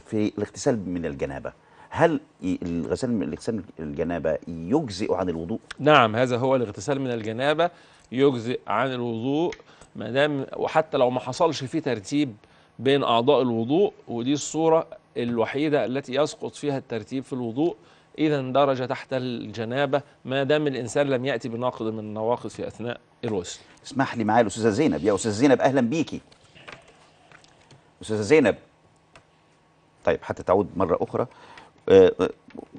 S1: في الاغتسال من الجنابة. هل الغسال من الاغتسال من الجنابة يجزئ عن الوضوء؟
S2: نعم هذا هو الاغتسال من الجنابة يجزئ عن الوضوء. ما دام وحتى لو ما حصلش فيه ترتيب بين أعضاء الوضوء ودي الصورة الوحيدة التي يسقط فيها الترتيب في الوضوء. اذا اندرج تحت الجنابة ما دام الإنسان لم يأتي بناقض من النواقض في أثناء الغسل.
S1: اسمح لي معايا الاستاذه زينب. يا أستاذة زينب أهلا بيكي. أستاذة زينب. طيب حتى تعود مرة أخرى. آه، آه،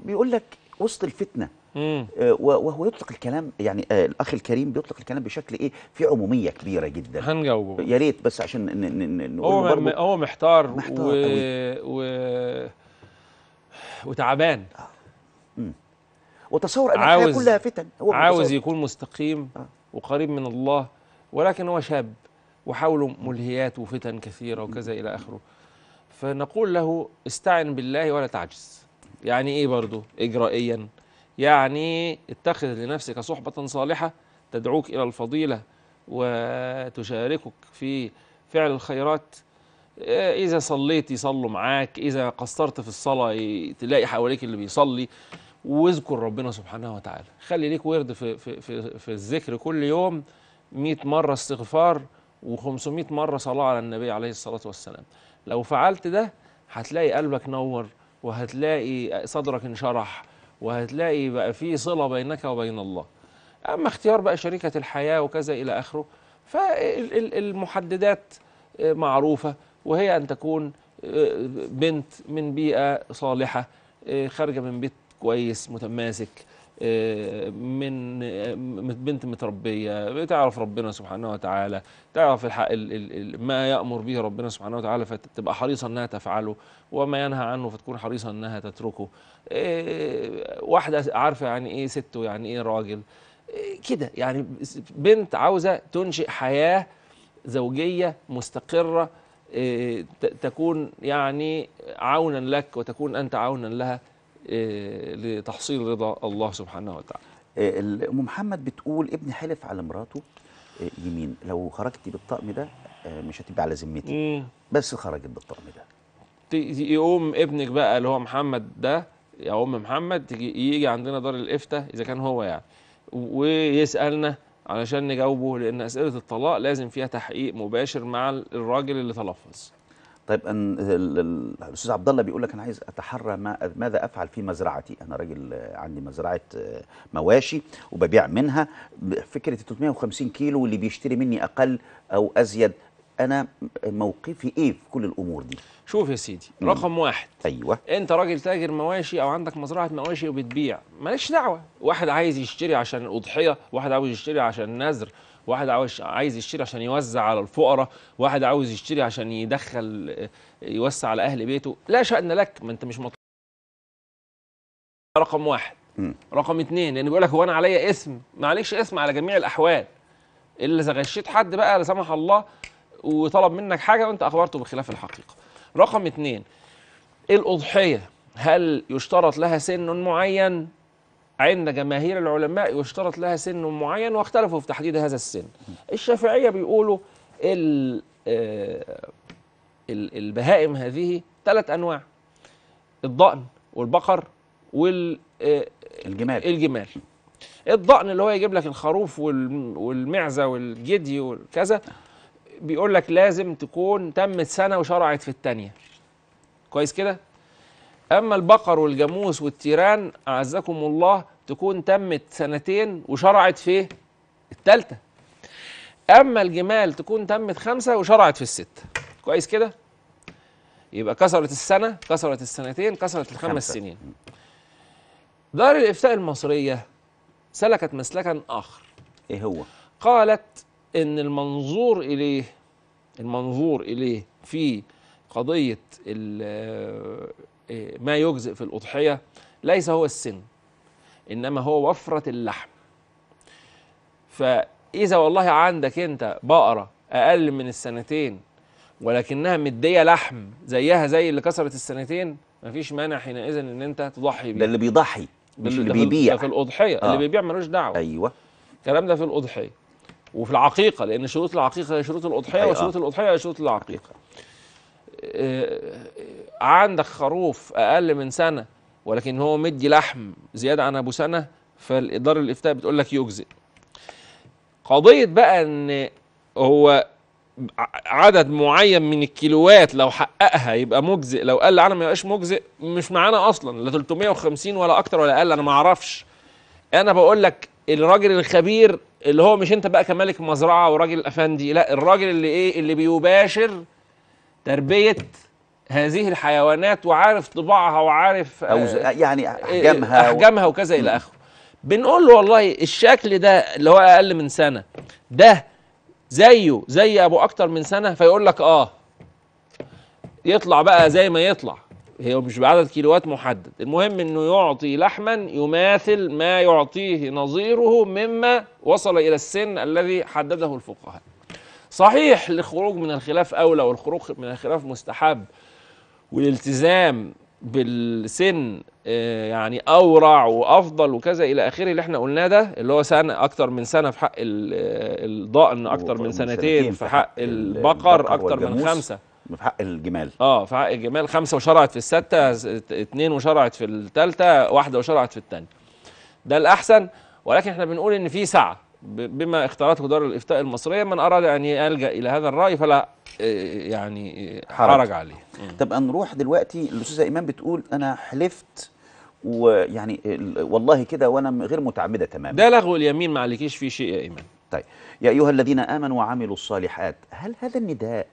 S1: بيقول لك وسط و- وهو يطلق الكلام يعني آه، الأخ الكريم بيطلق الكلام بشكل إيه في عمومية كبيرة جدا.
S2: هنجاوبه.
S1: يا ريت بس عشان نقول
S2: هو
S1: برضه
S2: هو محتار,
S1: محتار
S2: و... و... وتعبان.
S1: وتصور أن
S2: الحياة
S1: كلها فتن. هو
S2: عاوز
S1: متصور.
S2: يكون مستقيم
S1: آه.
S2: وقريب من الله ولكن هو شاب وحوله ملهيات وفتن كثيرة وكذا إلى آخره. فنقول له استعن بالله ولا تعجز. يعني إيه برضو إجرائيا؟ يعني اتخذ لنفسك صحبة صالحة تدعوك إلى الفضيلة وتشاركك في فعل الخيرات. إذا صليت يصلوا معاك إذا قصرت في الصلاة تلاقي حواليك اللي بيصلي. واذكر ربنا سبحانه وتعالى. خلي ليك ورد في في في, في الذكر كل يوم 100 مرة استغفار و500 مرة صلاة على النبي عليه الصلاة والسلام. لو فعلت ده هتلاقي قلبك نور وهتلاقي صدرك انشرح. وهتلاقي بقى في صلة بينك وبين الله. أما اختيار بقى شريكه الحياة وكذا إلى آخره فالمحددات معروفة وهي أن تكون بنت من بيئة صالحة خارجة من بيت كويس متماسك من بنت متربية بتعرف ربنا سبحانه وتعالى تعرف الحق ال ال ما يأمر به ربنا سبحانه وتعالى فتبقى حريصة إنها تفعله وما ينهى عنه فتكون حريصة إنها تتركه. واحدة عارفة يعني إيه ست ويعني إيه راجل. كده يعني بنت عاوزة تنشئ حياة زوجية مستقرة تكون يعني عونا لك وتكون أنت عونا لها. لتحصيل رضا الله سبحانه وتعالى.
S1: أم محمد بتقول ابني حلف على مراته يمين. لو خرجتي بالطقم ده مش هتبقى على ذمتي. بس خرجت بالطقم ده.
S2: يقوم ابنك بقى اللي هو محمد ده يا أم محمد تيجي يجي عندنا دار الإفتاء إذا كان هو يعني. ويسألنا علشان نجاوبه لأن أسئلة الطلاق لازم فيها تحقيق مباشر مع الراجل اللي تلفظ.
S1: طيب أن الأستاذ عبد الله بيقول لك أنا عايز أتحرى ما ماذا أفعل في مزرعتي. أنا راجل عندي مزرعة مواشي وببيع منها فكره 350 كيلو واللي بيشتري مني أقل أو أزيد. أنا موقفي إيه في كل الأمور دي؟
S2: شوف يا سيدي رقم واحد.
S1: أيوه.
S2: أنت راجل تاجر مواشي أو عندك مزرعة مواشي وبتبيع مالكش دعوة. واحد عايز يشتري عشان الأضحية واحد عاوز يشتري عشان النذر واحد عاوز عايز يشتري عشان يوزع على الفقراء واحد عاوز يشتري عشان يدخل يوسع على أهل بيته. لا شأن لك ما أنت مش مطلوب. رقم واحد.
S1: م.
S2: رقم اتنين لأن بيقول لك هو أنا عليا اسم. ما عليكش اسم على جميع الأحوال. إلا إذا غشيت حد بقى لا سمح الله وطلب منك حاجة وأنت أخبرته بخلاف الحقيقة. رقم اتنين الأضحية. هل يشترط لها سن معين؟ عند جماهير العلماء يشترط لها سن معين واختلفوا في تحديد هذا السن. الشافعية بيقولوا ال البهائم هذه ثلاث أنواع. الضأن والبقر وال
S1: الجمال.
S2: الجمال. الضأن اللي هو يجيب لك الخروف والمعزة والجدي والكذا بيقول لك لازم تكون تمت سنة وشرعت في الثانية كويس كده؟ أما البقر والجاموس والتيران أعزكم الله تكون تمت سنتين وشرعت في الثالثه أما الجمال تكون تمت خمسة وشرعت في الستة. كويس كده؟ يبقى كسرت السنة كسرت السنتين كسرت الخمس
S1: خمسة.
S2: سنين. دار الإفتاء المصرية سلكت مسلكا آخر.
S1: إيه هو؟
S2: قالت إن المنظور إليه المنظور إليه في قضية ما يجزئ في الأضحية ليس هو السن إنما هو وفرة اللحم. فإذا والله عندك أنت بقرة أقل من السنتين ولكنها مدية لحم زيها زي اللي كسرت السنتين مفيش مانع حينئذ إن أنت تضحي
S1: ده
S2: بيه
S1: اللي بيضحي مش اللي
S2: ده
S1: بيبيع.
S2: ده في الأضحية
S1: آه.
S2: اللي بيبيع ملوش دعوة.
S1: أيوه.
S2: الكلام ده في الأضحية. وفي العقيقة لأن شروط العقيقة هي شروط الأضحية
S1: أي
S2: وشروط. الأضحية هي شروط العقيقة. آه، عندك خروف أقل من سنة ولكن هو مدي لحم زيادة عن أبو سنة فالإدارة الإفتاء بتقول لك يجزئ. قضية بقى إن هو عدد معين من الكيلوات لو حققها يبقى مجزئ لو قل عنها ما يبقاش مجزئ مش معانا أصلا لا 350 ولا أكتر ولا أقل أنا ما أعرفش. أنا بقول لك الراجل الخبير اللي هو مش أنت بقى كمالك مزرعة وراجل أفندي لا الراجل اللي إيه اللي بيباشر تربية هذه الحيوانات وعارف طباعها وعارف
S1: أو ز- يعني أحجامها و-
S2: أحجامها وكذا إلى آخره. بنقول له والله الشكل ده اللي هو أقل من سنة ده زيه زي أبو أكتر من سنة فيقول لك آه. يطلع بقى زي ما يطلع. هي مش بعدد كيلوات محدد. المهم إنه يعطي لحما يماثل ما يعطيه نظيره مما وصل إلى السن الذي حدده الفقهاء. صحيح للخروج من الخلاف أولى والخروج من الخلاف مستحب والالتزام بالسن آه، يعني أورع وأفضل وكذا إلى آخره اللي إحنا قلناه ده اللي هو سنة أكتر من سنة في حق آه، الضأن أكتر من سنتين في حق البقر أكتر من. خمسة.
S1: في حق الجمال.
S2: آه في حق الجمال. خمسة وشرعت في الستة اتنين وشرعت في الثالثه واحدة وشرعت في الثانية ده الأحسن. ولكن إحنا بنقول إن في سعة. بما اختارته دار الإفتاء المصرية من أراد أن يلجأ إلى هذا الرأي فلا يعني
S1: حرج.
S2: حرج عليه.
S1: طب نروح دلوقتي الأستاذة إيمان بتقول أنا حلفت ويعني ال- والله كده وأنا غير متعمدة تماما.
S2: ده لغو اليمين ما عليكيش فيه شيء يا إيمان.
S1: طيب يا أيها الذين آمنوا وعملوا الصالحات هل هذا النداء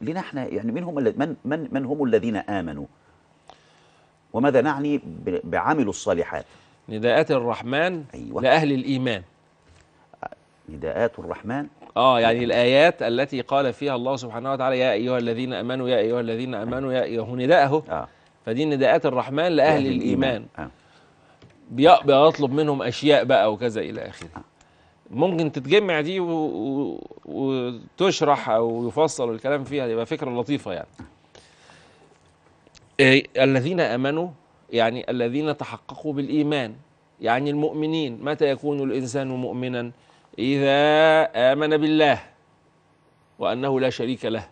S1: لنا إحنا يعني من هم من من من هم الذين آمنوا؟ وماذا نعني بعملوا الصالحات؟
S2: نداءات الرحمن
S1: أيوة.
S2: لأهل الإيمان.
S1: نداءات الرحمن.
S2: آه يعني الآيات التي قال فيها الله سبحانه وتعالى يا أيها الذين آمنوا يا أيها الذين آمنوا يا أيها نداء اهو
S1: آه.
S2: فدي نداءات الرحمن لأهل الإيمان.
S1: آه.
S2: بي- بيطلب منهم أشياء بقى وكذا إلى آخره. ممكن تتجمع دي. وتشرح أو يفصل الكلام فيها يبقى فكرة لطيفة يعني. إيه الذين آمنوا يعني الذين تحققوا بالإيمان يعني المؤمنين. متى يكون الإنسان مؤمنا؟ إذا آمن بالله وأنه لا شريك له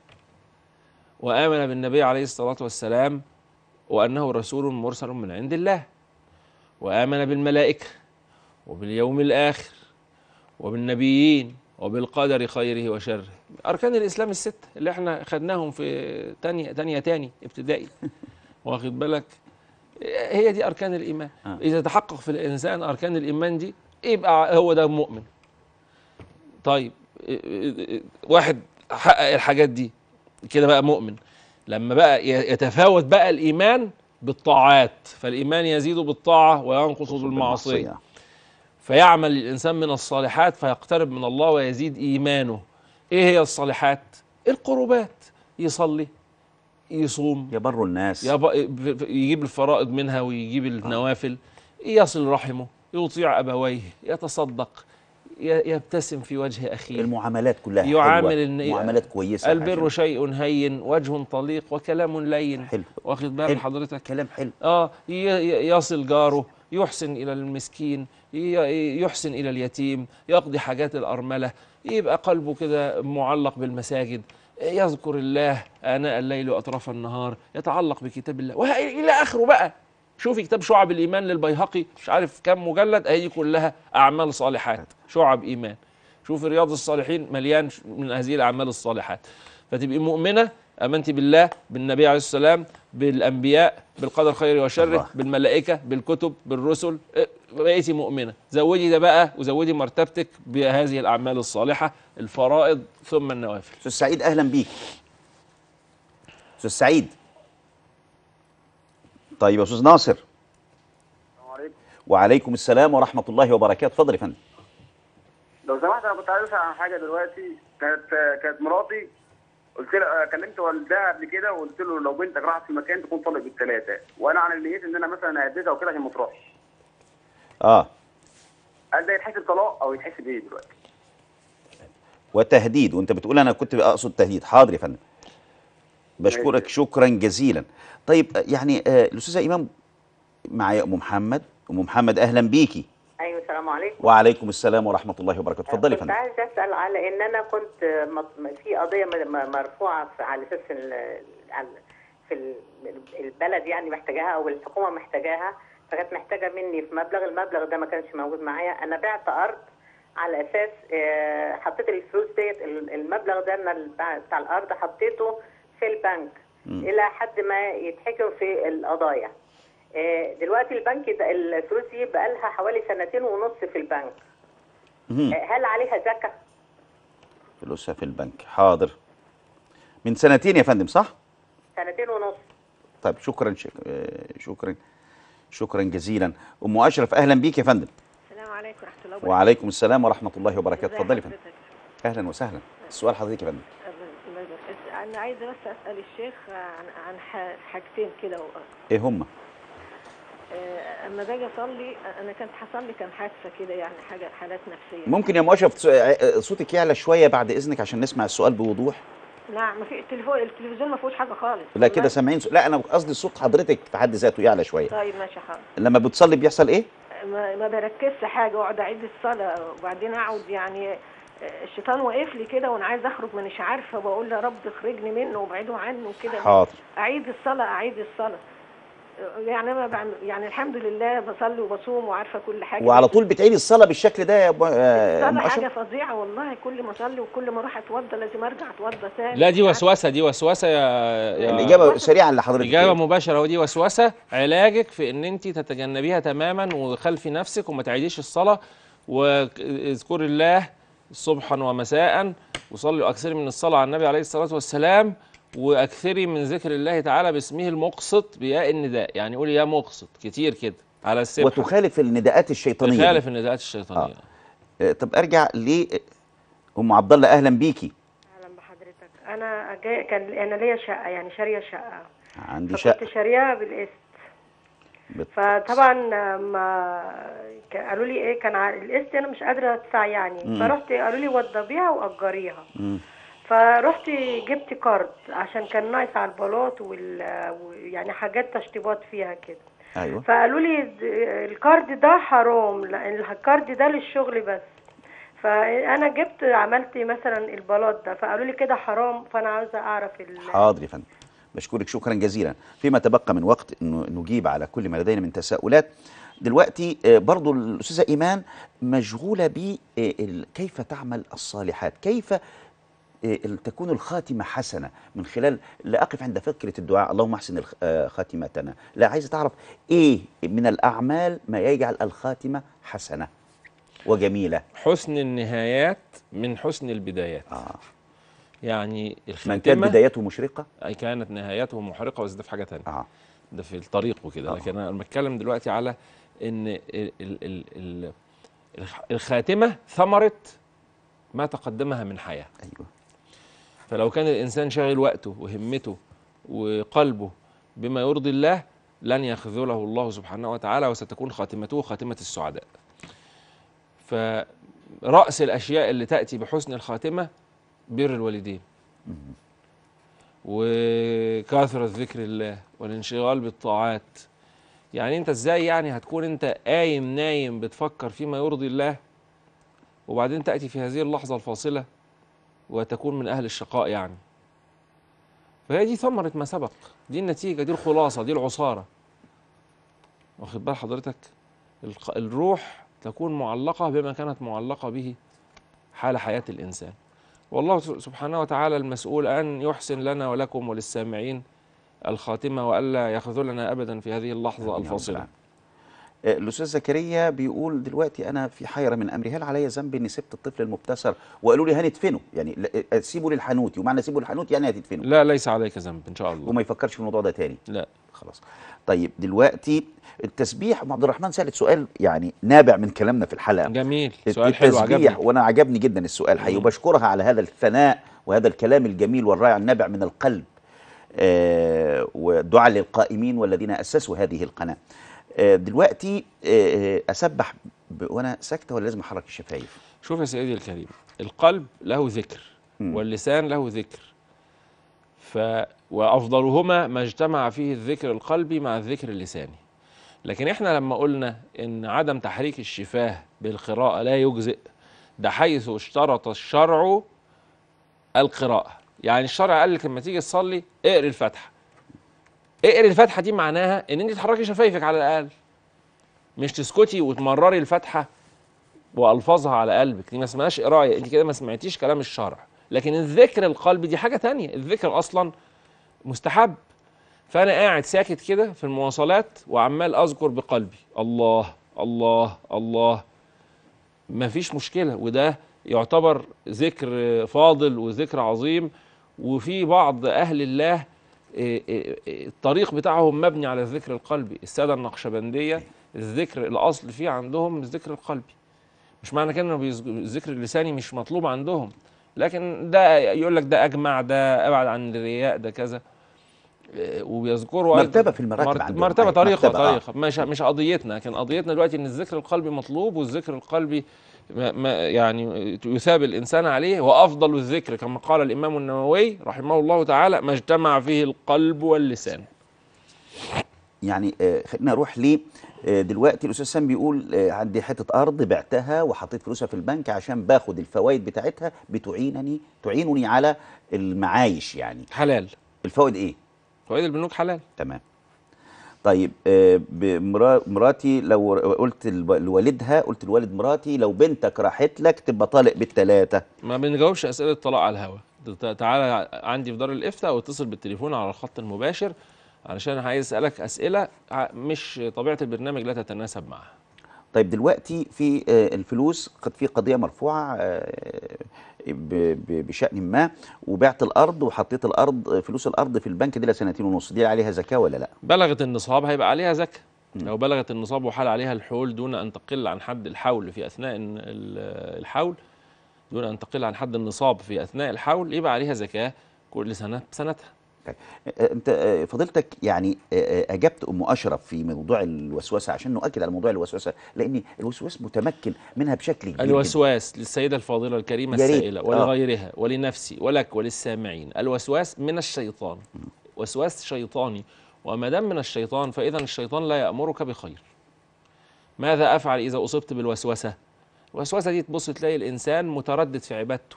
S2: وآمن بالنبي عليه الصلاة والسلام وأنه رسول مرسل من عند الله وآمن بالملائكة وباليوم الآخر وبالنبيين وبالقدر خيره وشره. أركان الإسلام السته اللي إحنا خدناهم في تانية تانية تاني ابتدائي واخد بالك؟ هي دي أركان الإيمان.
S1: آه.
S2: إذا تحقق في الإنسان أركان الإيمان دي يبقى هو ده مؤمن. طيب واحد حقق الحاجات دي كده بقى مؤمن. لما بقى يتفاوت بقى الإيمان بالطاعات فالإيمان يزيد بالطاعة وينقص بالمعصية. فيعمل الإنسان من الصالحات فيقترب من الله ويزيد إيمانه. إيه هي الصالحات؟ القربات. يصلي يصوم
S1: يبر الناس.
S2: يب... يجيب الفرائض منها ويجيب النوافل يصل رحمه يطيع أبويه يتصدق. يبتسم في وجه أخيه.
S1: المعاملات كلها
S2: يعامل
S1: معاملات كويسة
S2: البر شيء هين وجه طليق وكلام لين.
S1: حلو.
S2: واخد بال. حضرتك؟
S1: كلام حلو.
S2: آه ي- يصل جاره يحسن إلى المسكين يحسن إلى اليتيم يقضي حاجات الأرملة. يبقى قلبه كده معلق بالمساجد. يذكر الله آناء الليل وأطراف النهار. يتعلق بكتاب الله. وإلى آخره بقى. شوفي كتاب شعب الإيمان للبيهقي مش عارف كم مجلد أهي كلها أعمال صالحات شعب إيمان. شوفي رياض الصالحين مليان من هذه الأعمال الصالحات. فتبقي مؤمنة امنتي بالله بالنبي عليه السلام بالأنبياء بالقدر خير وشره. بالملائكة بالكتب بالرسل. إيه، بقيتي مؤمنة. زودي ده بقى وزودي مرتبتك بهذه الأعمال الصالحة الفرائض ثم النوافل.
S1: أستاذ سعيد أهلا بيك. أستاذ سعيد. طيب يا أستاذ ناصر.
S12: عليكم
S1: وعليكم السلام ورحمة الله وبركاته. اتفضل يا فندم.
S12: لو سمحت أنا كنت عايز أسأل عن حاجة دلوقتي. كانت كانت مراتي قلت لها كلمت والدها قبل كده وقلت له لو بنتك راحت في مكان تكون طالق بالثلاثه وأنا على نيتي إن أنا مثلا اهددها وكده عشان ما تروحش.
S1: آه.
S12: هل ده يتحسب طلاق أو يتحسب إيه دلوقتي؟
S1: وتهديد. وأنت بتقول أنا كنت أقصد تهديد. حاضر يا فندم. بشكرك شكرا جزيلا. طيب يعني آه، الأستاذة ايمان معايا ام محمد. ام محمد أهلا بيكي
S13: أيوه السلام عليكم.
S1: وعليكم السلام ورحمة الله وبركاته. اتفضلي يا
S13: كنت
S1: فندم.
S13: عايز أسأل على إن أنا كنت في قضية مرفوعة على أساس في ال- البلد يعني محتاجاها أو الحكومة محتاجاها فكانت محتاجة مني في مبلغ. المبلغ ده ما كانش موجود معايا. أنا بعت أرض على أساس آه، حطيت الفلوس ديت ال- المبلغ ده أنا بتاع الأرض حطيته في البنك. إلى حد ما يتحكم في القضايا. آه، دلوقتي البنك ده الفلوس دي بقى لها حوالي سنتين ونص في البنك. آه، هل عليها زكاة؟
S1: فلوسها في البنك. حاضر. من سنتين يا فندم صح؟
S13: سنتين ونص.
S1: طيب شكرا شك... آه، شكرا شكرا جزيلا. أم أشرف أهلا بيك يا فندم.
S14: السلام عليكم ورحمة الله وبركاته.
S1: وعليكم السلام ورحمة الله وبركاته. اتفضلي يا فندم؟ أهلا وسهلا. السؤال حضرتك يا فندم.
S14: أنا عايزة بس أسأل الشيخ عن عن حاجتين كده و-
S1: إيه هم؟
S14: آه، أما باجي أصلي أنا كانت حصل لي كان حادثة كده يعني حاجة حالات نفسية.
S1: ممكن يا ام اشرف تص- آه، صوتك يعلى شوية بعد إذنك عشان نسمع السؤال بوضوح.
S14: نعم ما في التليفون التلفزيون ما فيهوش حاجة خالص.
S1: لا كده. سامعين لا أنا قصدي صوت حضرتك في حد ذاته يعلى شوية.
S14: طيب ماشي حاضر.
S1: لما بتصلي بيحصل إيه؟
S14: ما, ما بركزش حاجة وأقعد أعيد الصلاة وبعدين أقعد يعني الشيطان واقف لي كده وأنا عايز اخرج مانيش عارفه بقول يا رب اخرجني منه وابعده عنه كده
S1: حاضر.
S14: اعيد الصلاة اعيد الصلاة يعني أنا بعمل يعني الحمد لله بصلي وبصوم وعارفة كل حاجة
S1: وعلى طول بتعيدي الصلاة بالشكل ده يا أبو- آه،
S14: الصلاة
S1: حاجة؟
S14: فظيعة والله كل ما اصلي وكل ما أروح اتوضى لازم ارجع اتوضى تاني
S2: لا دي وسوسة دي وسوسة يا, يا
S1: الإجابة سريعا لحضرتك
S2: اجابه؟ مباشرة ودي وسوسة علاجك في إن انت تتجنبيها تماما وخلفي نفسك وما تعيديش الصلاة واذكري الله صبحا ومساء وصلي وأكثري من الصلاة على النبي عليه الصلاة والسلام وأكثري من ذكر الله تعالى باسمه المقسط بياء النداء. يعني قولي يا مقسط كتير كده على السبحه
S1: وتخالف النداءات الشيطانية.
S2: تخالف النداءات الشيطانية.
S1: آه، طب أرجع ل أم عبد الله أهلا بيكي.
S15: أنا جاي كان أنا ليا شقة يعني شارية شقة.
S1: عندي شقة.
S15: شاريها بالقسط
S1: بت-
S15: فطبعا ما قالوا لي إيه كان القسط أنا مش قادرة أدفع يعني
S1: مم.
S15: فرحت قالوا لي وضبيها
S1: وأجريها.
S15: فرحت جبت قرض عشان كان ناقص على البلاط وال يعني حاجات تشطيبات فيها كده
S1: أيوه
S15: فقالوا لي القرض ده حرام لأن القرض ده للشغل بس فأنا جبت عملت مثلا البلاط ده فقالوا لي كده حرام فأنا عاوزة أعرف.
S1: حاضر يا فندم بشكرك شكرا جزيلا. فيما تبقى من وقت إنه نجيب على كل ما لدينا من تساؤلات دلوقتي آه، برضو الأستاذة إيمان مشغولة ب آه، كيف تعمل الصالحات؟ كيف آه، تكون الخاتمة حسنة من خلال لا أقف عند فكرة الدعاء اللهم أحسن خاتمتنا. لا عايزة تعرف إيه من الأعمال ما يجعل الخاتمة حسنة وجميلة؟
S2: حسن النهايات من حسن البدايات.
S1: آه.
S2: يعني
S1: من
S2: الخاتمه
S1: كانت بدايته مشرقة؟
S2: أي كانت نهايته محرقة بس ده في حاجة ثانية
S1: آه.
S2: ده في الطريق وكده.
S1: آه.
S2: لكن أنا بتكلم دلوقتي على إن ال ال ال ال الخ- الخاتمة ثمره ما تقدمها من حياة.
S1: أيوه.
S2: فلو كان الإنسان شاغل وقته وهمته وقلبه بما يرضي الله لن يخذله الله سبحانه وتعالى وستكون خاتمته خاتمة السعداء. فرأس الأشياء اللي تأتي بحسن الخاتمة بر الوالدين. وكثرة ذكر الله والانشغال بالطاعات. يعني انت إزاي يعني هتكون انت قايم نايم بتفكر فيما يرضي الله وبعدين تأتي في هذه اللحظة الفاصلة وتكون من أهل الشقاء يعني. فهي دي ثمرة ما سبق. دي النتيجة دي الخلاصة دي العصارة. واخد بال حضرتك؟ الروح تكون معلقة بما كانت معلقة به حال حياة الإنسان. والله سبحانه وتعالى المسؤول أن يحسن لنا ولكم وللسامعين الخاتمة وألا يخذلنا أبدا في هذه اللحظة الفاصلة.
S1: الأستاذ زكريا بيقول دلوقتي أنا في حيرة من أمري هل علي ذنب إني سبت الطفل المبتسر؟ وقالوا لي هندفنه يعني آه، سيبه للحانوتي ومعنى سيبه للحانوتي يعني هتدفنه.
S2: لا ليس عليك ذنب إن شاء الله.
S1: وما يفكرش في الموضوع ده تاني.
S2: لا.
S1: خلاص. طيب دلوقتي التسبيح عبد الرحمن سألت سؤال يعني نابع من كلامنا في الحلقة.
S2: جميل. سؤال حلو
S1: التسبيح
S2: عجبني.
S1: وأنا عجبني جدا السؤال. حقيقي وبشكرها على هذا الثناء وهذا الكلام الجميل والرائع النابع من القلب. آه والدعاء للقائمين والذين أسسوا هذه القناة. دلوقتي آه أسبح ب- وأنا ساكتة ولا لازم أحرك الشفايف؟
S2: شوف يا سيدي الكريم القلب له ذكر. واللسان له ذكر. ف وأفضلهما ما اجتمع فيه الذكر القلبي مع الذكر اللساني. لكن إحنا لما قلنا إن عدم تحريك الشفاه بالقراءة لا يجزئ ده حيث اشترط الشرع القراءة. يعني الشرع قال لك لما تيجي تصلي اقري الفاتحة. اقري الفاتحة دي معناها ان انت تحركي شفايفك على الأقل. مش تسكتي وتمرري الفاتحة وألفاظها على قلبك. دي ما اسمهاش قرايه انت كده ما سمعتيش كلام الشرع. لكن الذكر القلبي دي حاجة تانية. الذكر أصلا مستحب. فأنا قاعد ساكت كده في المواصلات وعمال أذكر بقلبي. الله الله الله. ما فيش مشكلة. وده يعتبر ذكر فاضل وذكر عظيم. وفي بعض أهل الله الطريق بتاعهم مبني على الذكر القلبي السادة النقشبندية الذكر الأصل فيه عندهم الذكر القلبي مش معنى كده إنه الذكر اللساني مش مطلوب عندهم لكن ده يقول لك ده أجمع ده أبعد عن الرياء ده كذا إيه، وبيذكروا
S1: مرتبة في المراتب
S2: مرت-
S1: عندهم.
S2: مرتبة
S1: أيوة،
S2: طريقة
S1: مرتبة، آه.
S2: طريقة مش مش قضيتنا لكن قضيتنا دلوقتي إن الذكر القلبي مطلوب والذكر القلبي ما ما يعني يثاب الإنسان عليه وأفضل الذكر كما قال الإمام النووي رحمه الله تعالى ما اجتمع فيه القلب واللسان.
S1: يعني آه، خلينا نروح ل آه، دلوقتي الأستاذ سام بيقول آه، عندي حتة أرض بعتها وحطيت فلوسها في البنك عشان باخد الفوائد بتاعتها بتعينني تعينني على المعايش يعني.
S2: حلال.
S1: الفوائد إيه؟
S2: فوائد البنوك حلال.
S1: تمام. طيب آه، مراتي لو قلت لوالدها قلت لوالد مراتي لو بنتك راحت لك تبقى طالق بالثلاثه
S2: ما بنجاوبش أسئلة طلاق على الهوا. تعالى عندي في دار الإفتاء واتصل بالتليفون على الخط المباشر علشان عايز أسألك أسئلة مش طبيعة البرنامج لا تتناسب معها.
S1: طيب دلوقتي في آه، الفلوس قد في قضية مرفوعة آه، بشأن ما وبعت الأرض وحطيت الأرض فلوس الأرض في البنك دي لسنتين ونص دي عليها زكاة ولا لأ؟
S2: بلغت النصاب هيبقى عليها زكاة. لو بلغت النصاب وحال عليها الحول دون أن تقل عن حد الحول في أثناء ال- ال- الحول دون أن تقل عن حد النصاب في أثناء الحول يبقى عليها زكاة كل سنة بسنتها.
S1: انت آه، فضيلتك يعني آه، آه، أجبت أم أشرف في موضوع الوسوسة عشان نؤكد على موضوع الوسوسة لأن الوسواس متمكن منها بشكل كبير جداً.
S2: الوسواس للسيدة الفاضلة الكريمة
S1: يا ريت.
S2: السائلة
S1: آه.
S2: ولغيرها ولنفسي ولك وللسامعين الوسواس من الشيطان وسواس شيطاني وما دام من الشيطان فإذا الشيطان لا يأمرك بخير ماذا أفعل إذا أصبت بالوسوسة الوسوسة دي تبص تلاقي الإنسان متردد في عبادته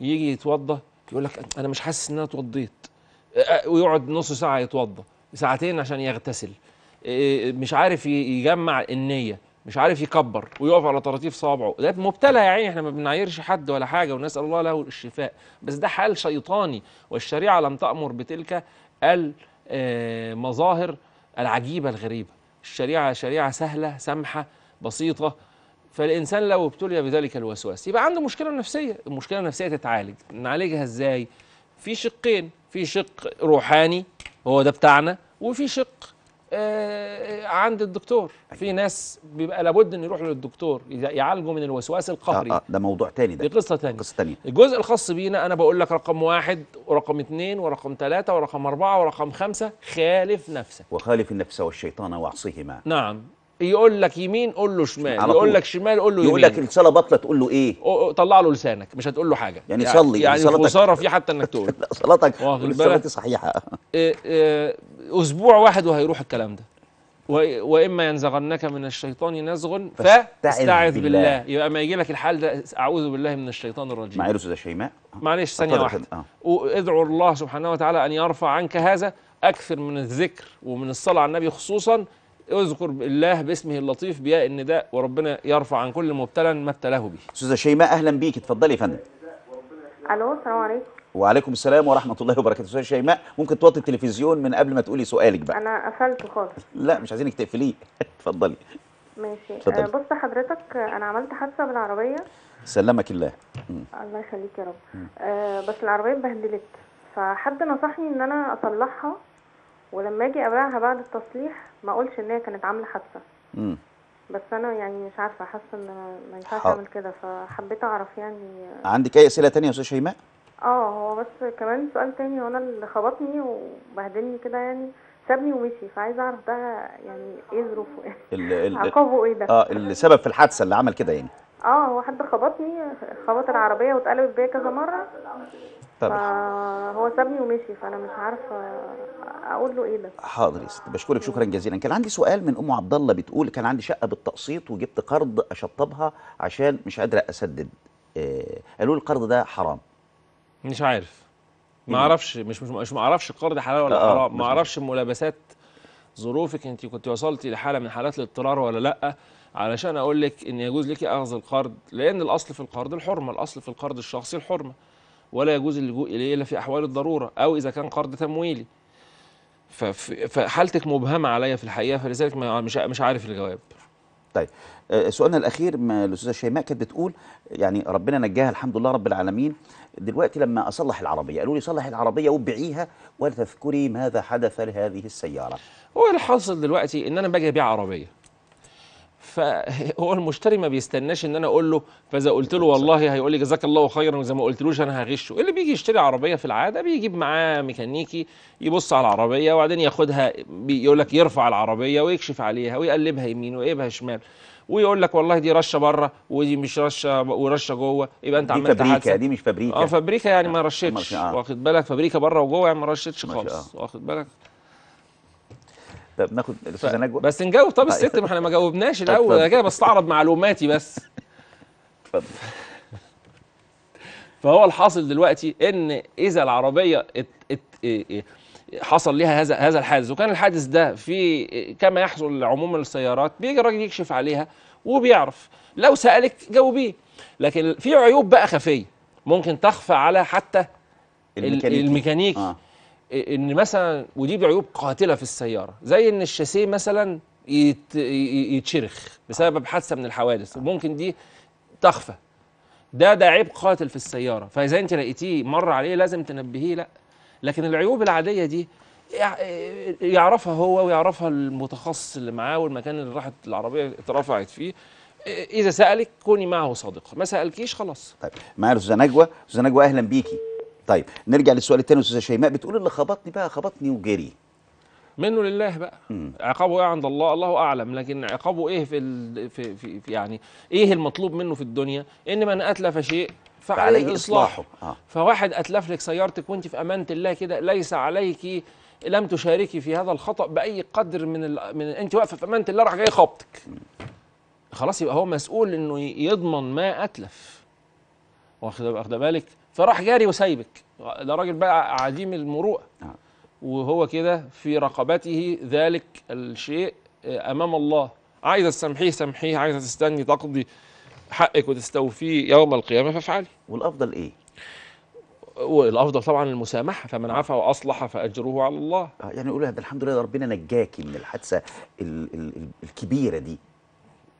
S2: يجي يتوضى يقول لك أنا مش حاسس إن أنا اتوضيت ويقعد نص ساعة يتوضى ساعتين عشان يغتسل إيه، مش عارف يجمع النية مش عارف يكبر ويقف على طراطيف صوابعه. ده مبتلى يا عيني إحنا ما بنعايرش حد ولا حاجة ونسأل الله له الشفاء. بس ده حال شيطاني والشريعة لم تأمر بتلك المظاهر العجيبة الغريبة. الشريعة شريعة سهلة سمحة بسيطة. فالإنسان لو ابتلي بذلك الوسواس يبقى عنده مشكلة نفسية. المشكلة النفسية تتعالج. نعالجها إزاي؟ في شقين في شق روحاني هو ده بتاعنا وفي شق آه، عند الدكتور. في ناس بيبقى لابد ان يروحوا للدكتور يعالجوا من الوسواس القهري.
S1: آه آه ده موضوع تاني ده.
S2: دي قصة تانية.
S1: قصة تانية.
S2: الجزء الخاص بينا أنا بقول لك رقم واحد ورقم اثنين ورقم ثلاثة ورقم أربعة ورقم خمسة خالف نفسك.
S1: وخالف النفس والشيطان واعصهما
S2: نعم. يقول لك يمين قول له شمال. يقول. لك شمال قول له
S1: يقول
S2: يمين.
S1: لك الصلاه باطله تقول له
S2: إيه؟ طلع له لسانك مش هتقول له حاجة.
S1: يعني صلي،
S2: يعني خساره في حتى إنك تقول.
S1: لا صلاتك
S2: بالك؟
S1: صحيحة.
S2: إيه إيه أسبوع واحد وهيروح الكلام ده. وإما ينزغنك من الشيطان نزغ
S1: فاستعذ بالله.
S2: بالله. يبقى ما يجي لك الحال ده أعوذ بالله من الشيطان الرجيم.
S1: معايا الاستاذه شيماء.
S2: معلش
S1: ثانية
S2: واحدة.
S1: آه.
S2: وادعوا الله سبحانه وتعالى أن يرفع عنك هذا أكثر من الذكر ومن الصلاة على النبي خصوصا اذكر الله باسمه اللطيف بياء النداء وربنا يرفع عن كل مبتلى ما ابتلاه به.
S1: أستاذة شيماء أهلا بيك. اتفضلي يا فندم.
S3: ألو السلام عليكم.
S1: وعليكم السلام ورحمة الله وبركاته. أستاذة شيماء ممكن توطي التلفزيون من قبل ما تقولي سؤالك بقى؟
S3: أنا قفلته خالص.
S1: لا مش عايزينك تقفليه. اتفضلي.
S3: ماشي.
S1: اتفضلي.
S3: آه، بص حضرتك أنا عملت حادثة بالعربية.
S1: سلمك الله. مم.
S3: الله يخليك يا رب. آه بس العربية اتبهدلت. فحد نصحني إن أنا أصلحها؟ ولما أجي ابيعها بعد التصليح ما اقولش ان هي كانت عامله حادثه. بس أنا يعني مش عارفه حاسه ان ما ينفعش. اعمل كده فحبيت اعرف يعني.
S1: عندك اي اسئله تانية يا استاذه شيماء؟
S3: آه هو بس كمان سؤال تاني هو أنا اللي خبطني وبهدلني كده يعني سابني ومشي فعايزه اعرف ده يعني إيه ظروفه يعني. عقابه إيه ده؟
S1: آه السبب في الحادثه اللي عمل كده يعني.
S3: آه هو حد خبطني خبط العربية واتقلبت بيا كذا مرة.
S1: طب
S3: فهو سابني ومشي فأنا مش عارفة أقول له إيه ده
S1: حاضر يا ست بشكرك شكرا جزيلا. كان عندي سؤال من أم عبد الله بتقول كان عندي شقة بالتقسيط وجبت قرض أشطبها عشان مش قادرة أسدد. آه قالوا لي القرض ده حرام.
S2: مش عارف. ما أعرفش مش مش مش ما أعرفش القرض حلال ولا
S1: آه،
S2: حرام.
S1: مش-
S2: ما أعرفش ملابسات ظروفك أنت كنت وصلتي لحالة من حالات الاضطرار ولا لأ؟ علشان أقول لك إن يجوز لك أخذ القرض لأن الأصل في القرض الحرمة الأصل في القرض الشخصي الحرمة. ولا يجوز اللجوء إليه إلا في أحوال الضرورة أو إذا كان قرض تمويلي. فحالتك مبهمة عليا في الحقيقة فلذلك مش مش عارف الجواب.
S1: طيب آه، سؤالنا الأخير ما الأستاذة شيماء كانت بتقول يعني ربنا نجاها الحمد لله رب العالمين. دلوقتي لما أصلح العربية قالوا لي صلح العربية وبيعيها ولا تذكري ماذا حدث لهذه السيارة.
S2: هو اللي حاصل دلوقتي إن أنا باجي أبيع عربية. فهو المشتري ما بيستناش إن أنا أقول له فإذا قلت له والله هيقول لي جزاك الله خيرا وإذا ما قلتلوش أنا هغشه. اللي بيجي يشتري عربية في العادة بيجيب معاه ميكانيكي يبص على العربية وبعدين ياخدها يقول لك يرفع العربية ويكشف عليها ويقلبها يمين ويقلبها شمال. ويقول لك والله دي رشة برة ودي مش رشة ورشة جوه. يبقى أنت
S1: دي
S2: عملت
S1: فابريكا دي مش فابريكا.
S2: آه فابريكا يعني ما
S1: آه،
S2: رشتش
S1: آه.
S2: واخد بالك؟ فابريكا برة وجوه يعني ما رشتش خالص. واخد بالك؟
S1: طب ناخد الأستاذة نجوى
S2: بس نجاوب طب
S1: آه.
S2: الست ما إحنا ما جاوبناش الأول
S1: أنا.
S2: كده بستعرض معلوماتي بس
S1: اتفضل
S2: فهو الحاصل دلوقتي إن إذا العربية ات ات إيه إيه حصل لها هذا هذا الحادث وكان الحادث ده في كما يحصل لعموم السيارات بيجي الراجل يكشف عليها وبيعرف لو سألك جاوبيه لكن في عيوب بقى خفية ممكن تخفى على حتى ال-
S1: الميكانيكي.
S2: الميكانيكي
S1: آه.
S2: إن مثلا ودي عيوب قاتلة في السيارة زي إن الشاسيه مثلا يتشرخ بسبب حادثة من الحوادث وممكن دي تخفى. ده ده عيب قاتل في السيارة. فإذا أنت لقيتيه مر عليه لازم تنبهيه لا. لكن العيوب العادية دي يع- يعرفها هو ويعرفها المتخصص اللي معاه والمكان اللي راحت العربية اترفعت فيه. إذا سألك كوني معه صادقه ما سألكيش خلاص.
S1: طيب معانا الاستاذه نجوى. أستاذة نجوى أهلا بيكي. طيب نرجع للسؤال الثاني أستاذة شيماء. بتقول اللي خبطني بقى خبطني وجري.
S2: منه لله بقى.
S1: مم.
S2: عقابه إيه عند الله؟ الله أعلم. لكن عقابه إيه في, ال... في, في, في يعني إيه المطلوب منه في الدنيا؟ إن من أتلف شيء فعليه إصلاحه.
S1: إصلاحه. آه.
S2: فواحد أتلف لك سيارتك وأنت في أمانة الله كده ليس عليك لم تشاركي في هذا الخطأ بأي قدر من, ال... من أنت واقفة في أمانة الله راح جاي خبطك. خلاص يبقى هو مسؤول إنه يضمن ما أتلف. واخد بالك؟ فراح جاري وسايبك. ده راجل بقى عديم المروءة.
S1: آه.
S2: وهو كده في رقبته ذلك الشيء أمام الله. عايزة تسامحيه سامحيه. عايزة تستني تقضي حقك وتستوفيه يوم القيامة فافعلي.
S1: والأفضل إيه؟
S2: والأفضل طبعا المسامحة. فمن عفا وأصلح فأجره على الله.
S1: آه يعني نقول ده الحمد لله ربنا نجاكي من الحادثة ال ال ال الكبيرة دي.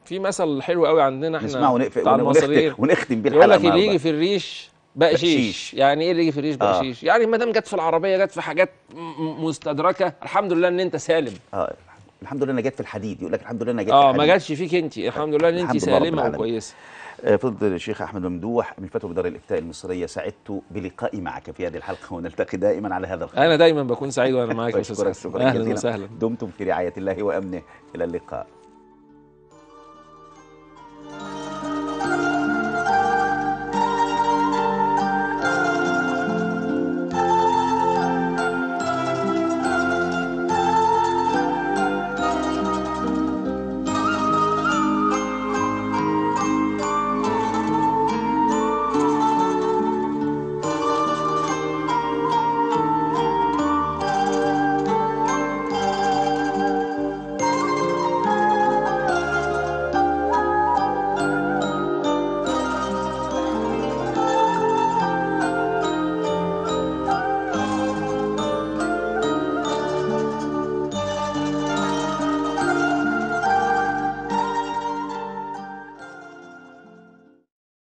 S2: في مثل حلو قوي عندنا إحنا
S1: نسمعه ونقف-
S2: بتاع
S1: ون-
S2: المصريين.
S1: ونختم بيه
S2: يقول
S1: الحلقة
S2: لك اللي يجي في الريش بقشيش.
S1: بقشيش.
S2: يعني إيه اللي يجي في الريش
S1: آه.
S2: بقشيش؟ يعني ما دام جت في العربية جت في حاجات مستدركة الحمد لله إن أنت سالم.
S1: آه الحمد لله أنا جت في الحديد. يقول لك الحمد لله أنا جت آه
S2: ما جاتش فيك أنت. الحمد لله
S1: إن
S2: أنت
S1: سالمة.
S2: وكويسة.
S1: آه، فضل الشيخ أحمد ممدوح من فتوى دار الإفتاء المصرية سعدت بلقائي معك في هذه الحلقة ونلتقي دائما على هذا الخير.
S2: أنا دايما بكون سعيد وأنا معاك يا أستاذ
S1: أهلا
S2: وسهلا.
S1: دمتم في رعاية الله وأمنه. إلى اللقاء.